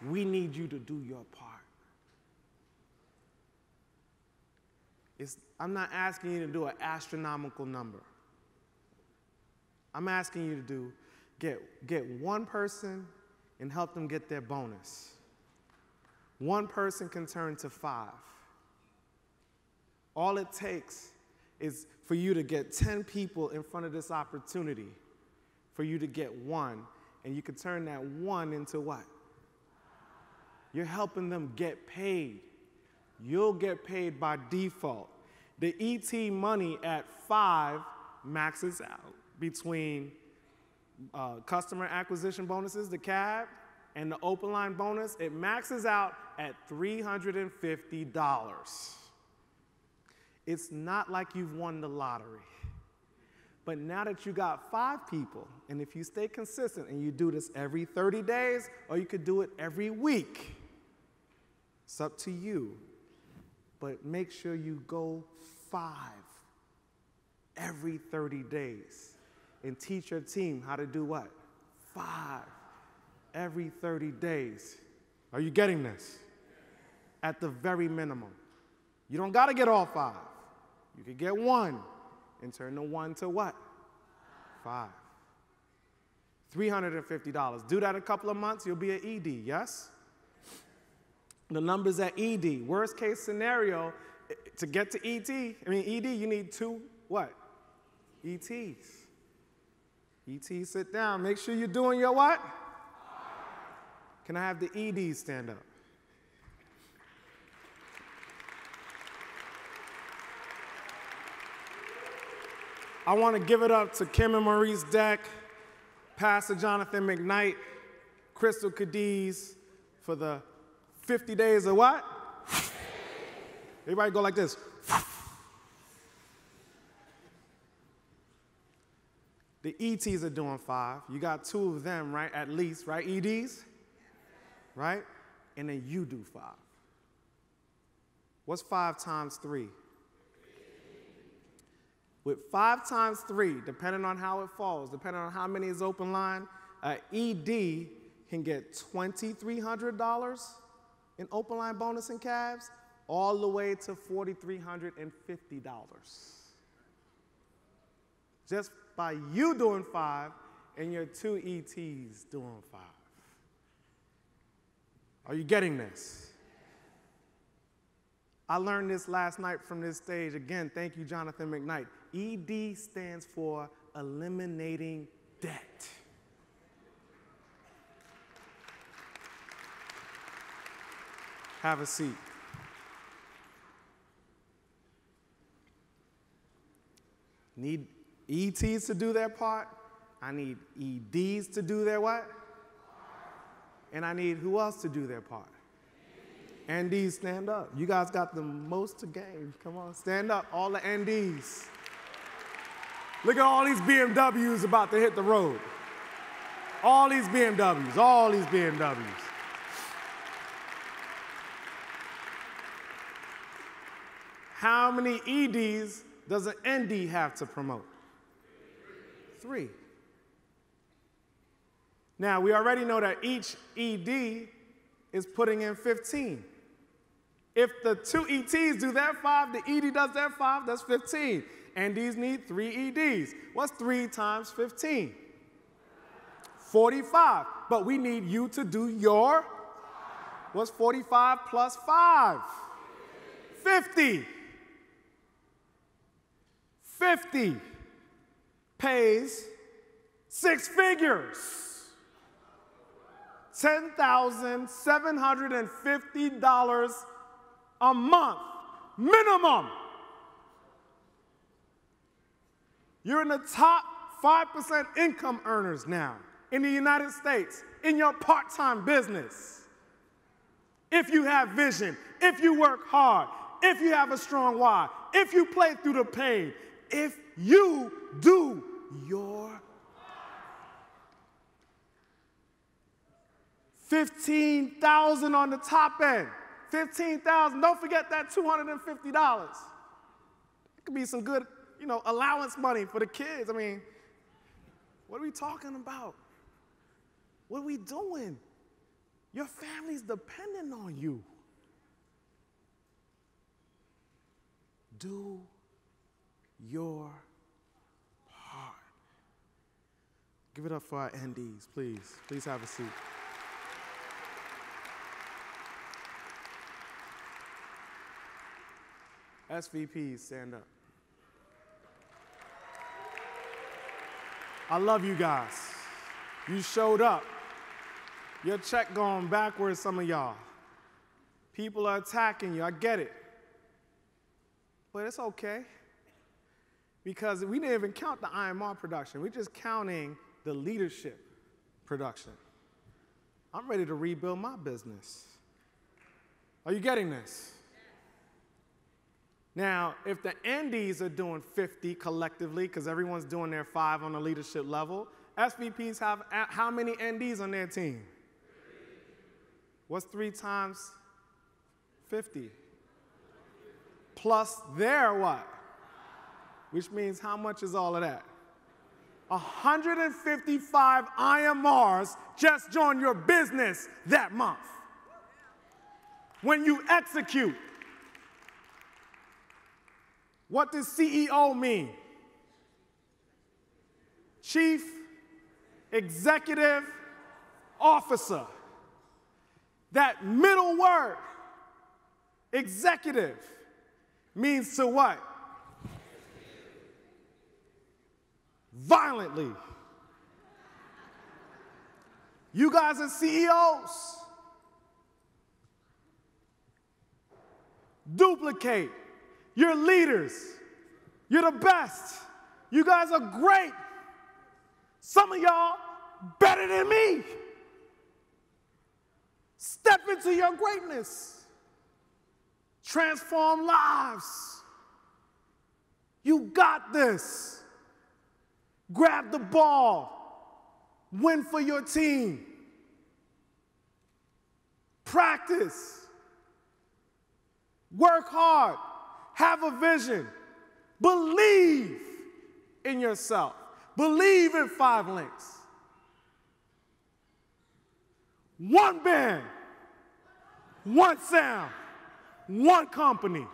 we need you to do your part. It's, I'm not asking you to do an astronomical number. I'm asking you to do get, get one person and help them get their bonus. One person can turn to five. All it takes is for you to get 10 people in front of this opportunity, for you to get one, and you can turn that one into what? You're helping them get paid. You'll get paid by default. The ET money at five maxes out between uh, customer acquisition bonuses, the CAB, and the open line bonus. It maxes out at $350. It's not like you've won the lottery. But now that you got five people, and if you stay consistent and you do this every 30 days, or you could do it every week, it's up to you. But make sure you go five every 30 days and teach your team how to do what? Five every 30 days. Are you getting this? At the very minimum. You don't got to get all five. You could get one and turn the one to what? Five. $350. Do that a couple of months, you'll be an ED, yes? The numbers at ED. Worst case scenario, eh, to get to ET, I mean ED, you need two what? ETs. ET, sit down. Make sure you're doing your what? Can I have the ED stand up? I want to give it up to Kim and Maurice Deck, Pastor Jonathan McKnight, Crystal Cadiz for the 50 days of what? Everybody go like this. The ETs are doing five. You got two of them, right? At least, right? EDs? Right? And then you do five. What's five times three? With five times three, depending on how it falls, depending on how many is open line, uh, ED can get $2,300 in open line bonus and CABs, all the way to $4,350. Just by you doing five and your two ETs doing five. Are you getting this? I learned this last night from this stage. Again, thank you, Jonathan McKnight. ED stands for eliminating debt. Have a seat. Need ETs to do their part. I need EDs to do their what? And I need who else to do their part? NDs, stand up. You guys got the most to gain. Come on, stand up, all the NDs. Look at all these BMWs about to hit the road. All these BMWs, all these BMWs. How many EDs does an ND have to promote? Three. Now, we already know that each ED is putting in 15. If the two ETs do their five, the ED does their five, that's 15. And these need three EDs. What's three times 15? 45. But we need you to do your, what's 45 plus 5? 50. 50 pays six figures. $10,750 a month, minimum. You're in the top 5% income earners now in the United States in your part time business. If you have vision, if you work hard, if you have a strong why, if you play through the pain, if you do your 15,000 on the top end. 15,000. Don't forget that $250. It could be some good, you know, allowance money for the kids. I mean, what are we talking about? What are we doing? Your family's dependent on you. Do your part. Give it up for our NDs, please. Please have a seat. SVPs, stand up. I love you guys. You showed up. Your check going backwards, some of y'all. People are attacking you. I get it. But it's okay. Because we didn't even count the IMR production. We're just counting the leadership production. I'm ready to rebuild my business. Are you getting this? Now, if the NDs are doing 50 collectively, because everyone's doing their five on the leadership level, SVPs have uh, how many NDs on their team? What's three times 50? Plus their what? Which means how much is all of that? 155 IMRs just joined your business that month. When you execute, what does CEO mean? Chief Executive Officer. That middle word, executive, means to what? Violently. You guys are CEOs. Duplicate. You're leaders. You're the best. You guys are great. Some of y'all better than me. Step into your greatness. Transform lives. You got this. Grab the ball. Win for your team. Practice. Work hard have a vision, believe in yourself, believe in 5LINX. One band, one sound, one company,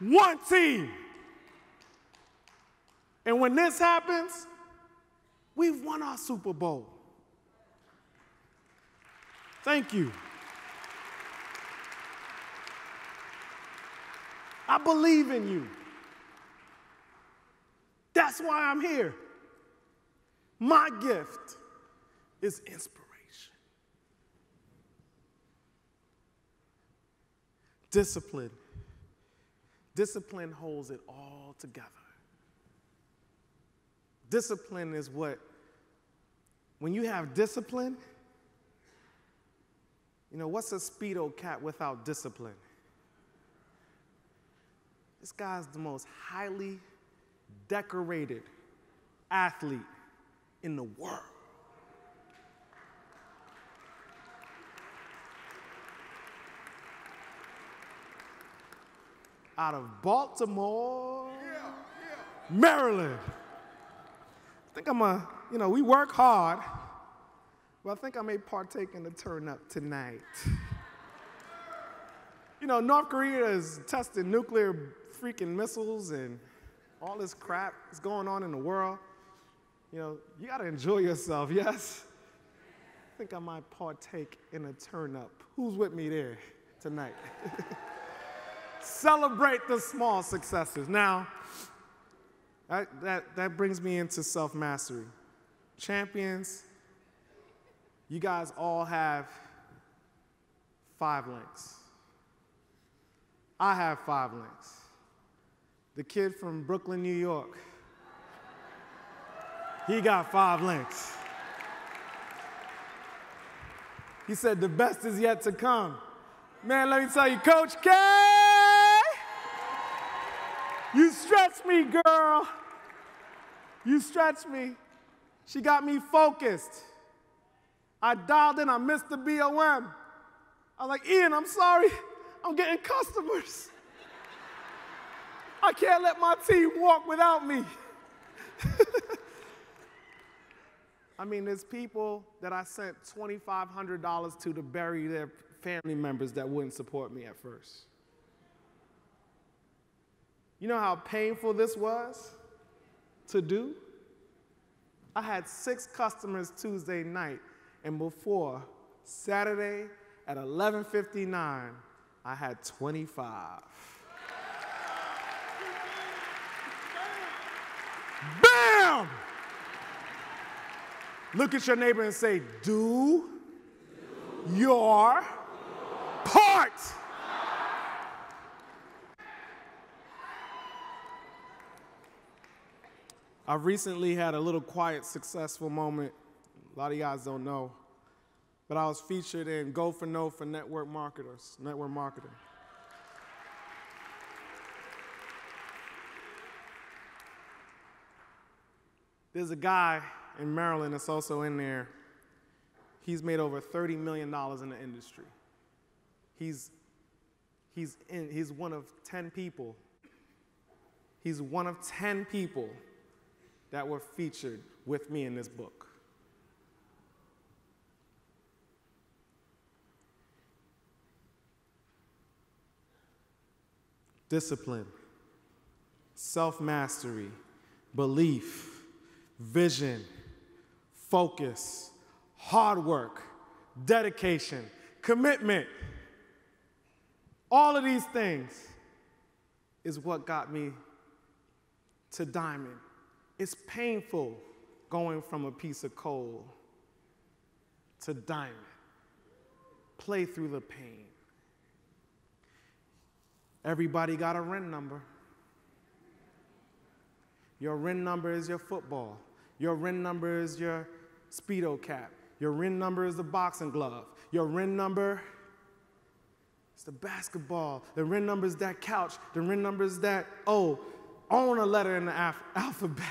one team. And when this happens, we've won our Super Bowl. Thank you. I believe in you. That's why I'm here. My gift is inspiration. Discipline. Discipline holds it all together. Discipline is what, when you have discipline, you know, what's a Speedo cat without discipline? This guy's the most highly decorated athlete in the world. Out of Baltimore, yeah, yeah. Maryland. I think I'm a, you know, we work hard, but I think I may partake in the turn up tonight. you know, North Korea is testing nuclear freaking missiles and all this crap is going on in the world, you know, you got to enjoy yourself, yes? I think I might partake in a turn up. Who's with me there tonight? Celebrate the small successes. Now, that, that, that brings me into self mastery. Champions, you guys all have 5LINX. I have 5LINX the kid from Brooklyn, New York. He got 5LINX. He said, The best is yet to come. Man, let me tell you, Coach K, you stretch me, girl. You stretch me. She got me focused. I dialed in, I missed the BOM. I was like, Ian, I'm sorry, I'm getting customers. I can't let my team walk without me. I mean, there's people that I sent $2,500 to to bury their family members that wouldn't support me at first. You know how painful this was to do? I had six customers Tuesday night, and before Saturday at 11:59, I had 25. Bam! Look at your neighbor and say, Do, your part. I've recently had a little quiet, successful moment. A lot of you guys don't know. But I was featured in Go for No for network marketers, network marketing. There's a guy in Maryland that's also in there. He's made over $30 million in the industry. He's, he's, in, he's one of 10 people. He's one of 10 people that were featured with me in this book. Discipline, self mastery, belief, vision, focus, hard work, dedication, commitment. All of these things is what got me to diamond. It's painful going from a piece of coal to diamond. Play through the pain. Everybody got a RIN number. Your RIN number is your football. Your RIN number is your Speedo cap. Your RIN number is the boxing glove. Your RIN number is the basketball. The RIN number is that couch. The RIN number is that, oh, own a letter in the alphabet.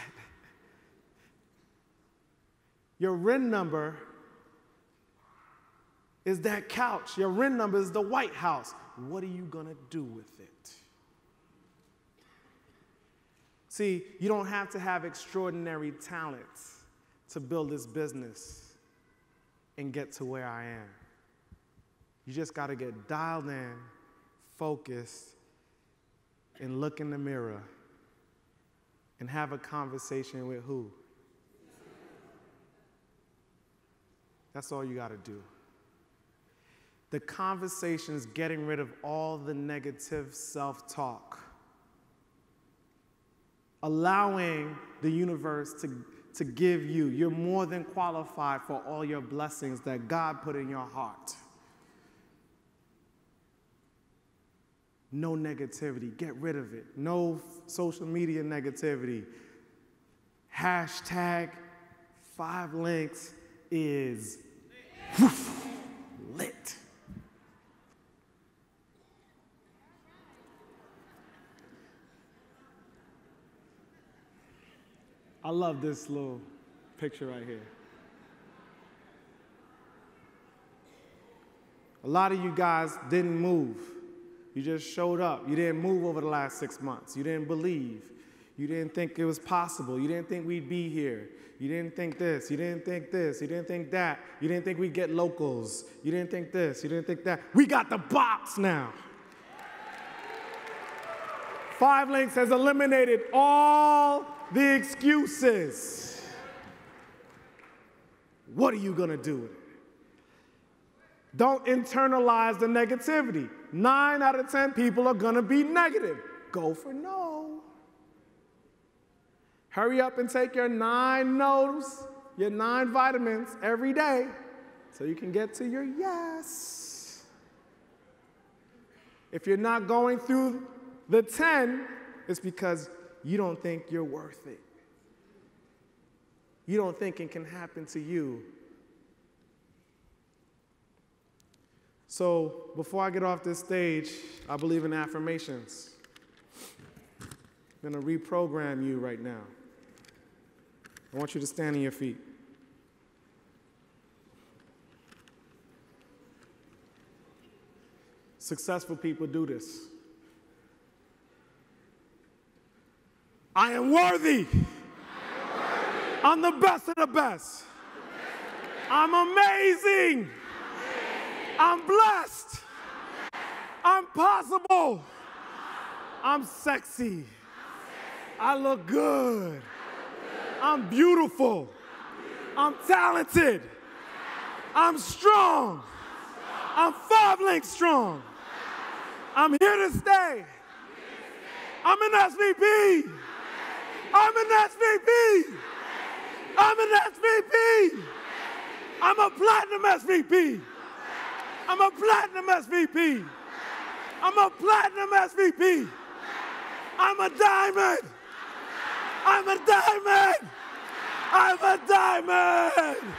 Your RIN number is that couch. Your RIN number is the White House. What are you going to do with it? See, you don't have to have extraordinary talents to build this business and get to where I am. You just got to get dialed in, focused, and look in the mirror and have a conversation with who? That's all you got to do. The conversation is getting rid of all the negative self talk allowing the universe to, to give you. You're more than qualified for all your blessings that God put in your heart. No negativity, get rid of it. No social media negativity. Hashtag 5LINX is lit. I love this little picture right here. A lot of you guys didn't move. You just showed up. You didn't move over the last six months. You didn't believe. You didn't think it was possible. You didn't think we'd be here. You didn't think this. You didn't think this. You didn't think that. You didn't think we'd get locals. You didn't think this. You didn't think that. We got the box now. 5LINX has eliminated all the excuses. What are you going to do with it? Don't internalize the negativity. Nine out of 10 people are going to be negative. Go for no. Hurry up and take your nine no's, your nine vitamins every day so you can get to your yes. If you're not going through the 10, it's because you don't think you're worth it. You don't think it can happen to you. So, before I get off this stage, I believe in affirmations. I'm going to reprogram you right now. I want you to stand on your feet. Successful people do this. I am worthy. I am worthy. I'm the best of the best. I'm amazing. I'm blessed. I'm possible. I'm sexy. I look good. I'm beautiful. I'm talented. I'm strong. I'm 5LINX strong. I'm here to stay. I'm an SVP. I'm an SVP. I'm an SVP. I'm a platinum SVP. I'm a platinum SVP. I'm a platinum SVP. I'm a diamond. I'm a diamond. I'm a diamond.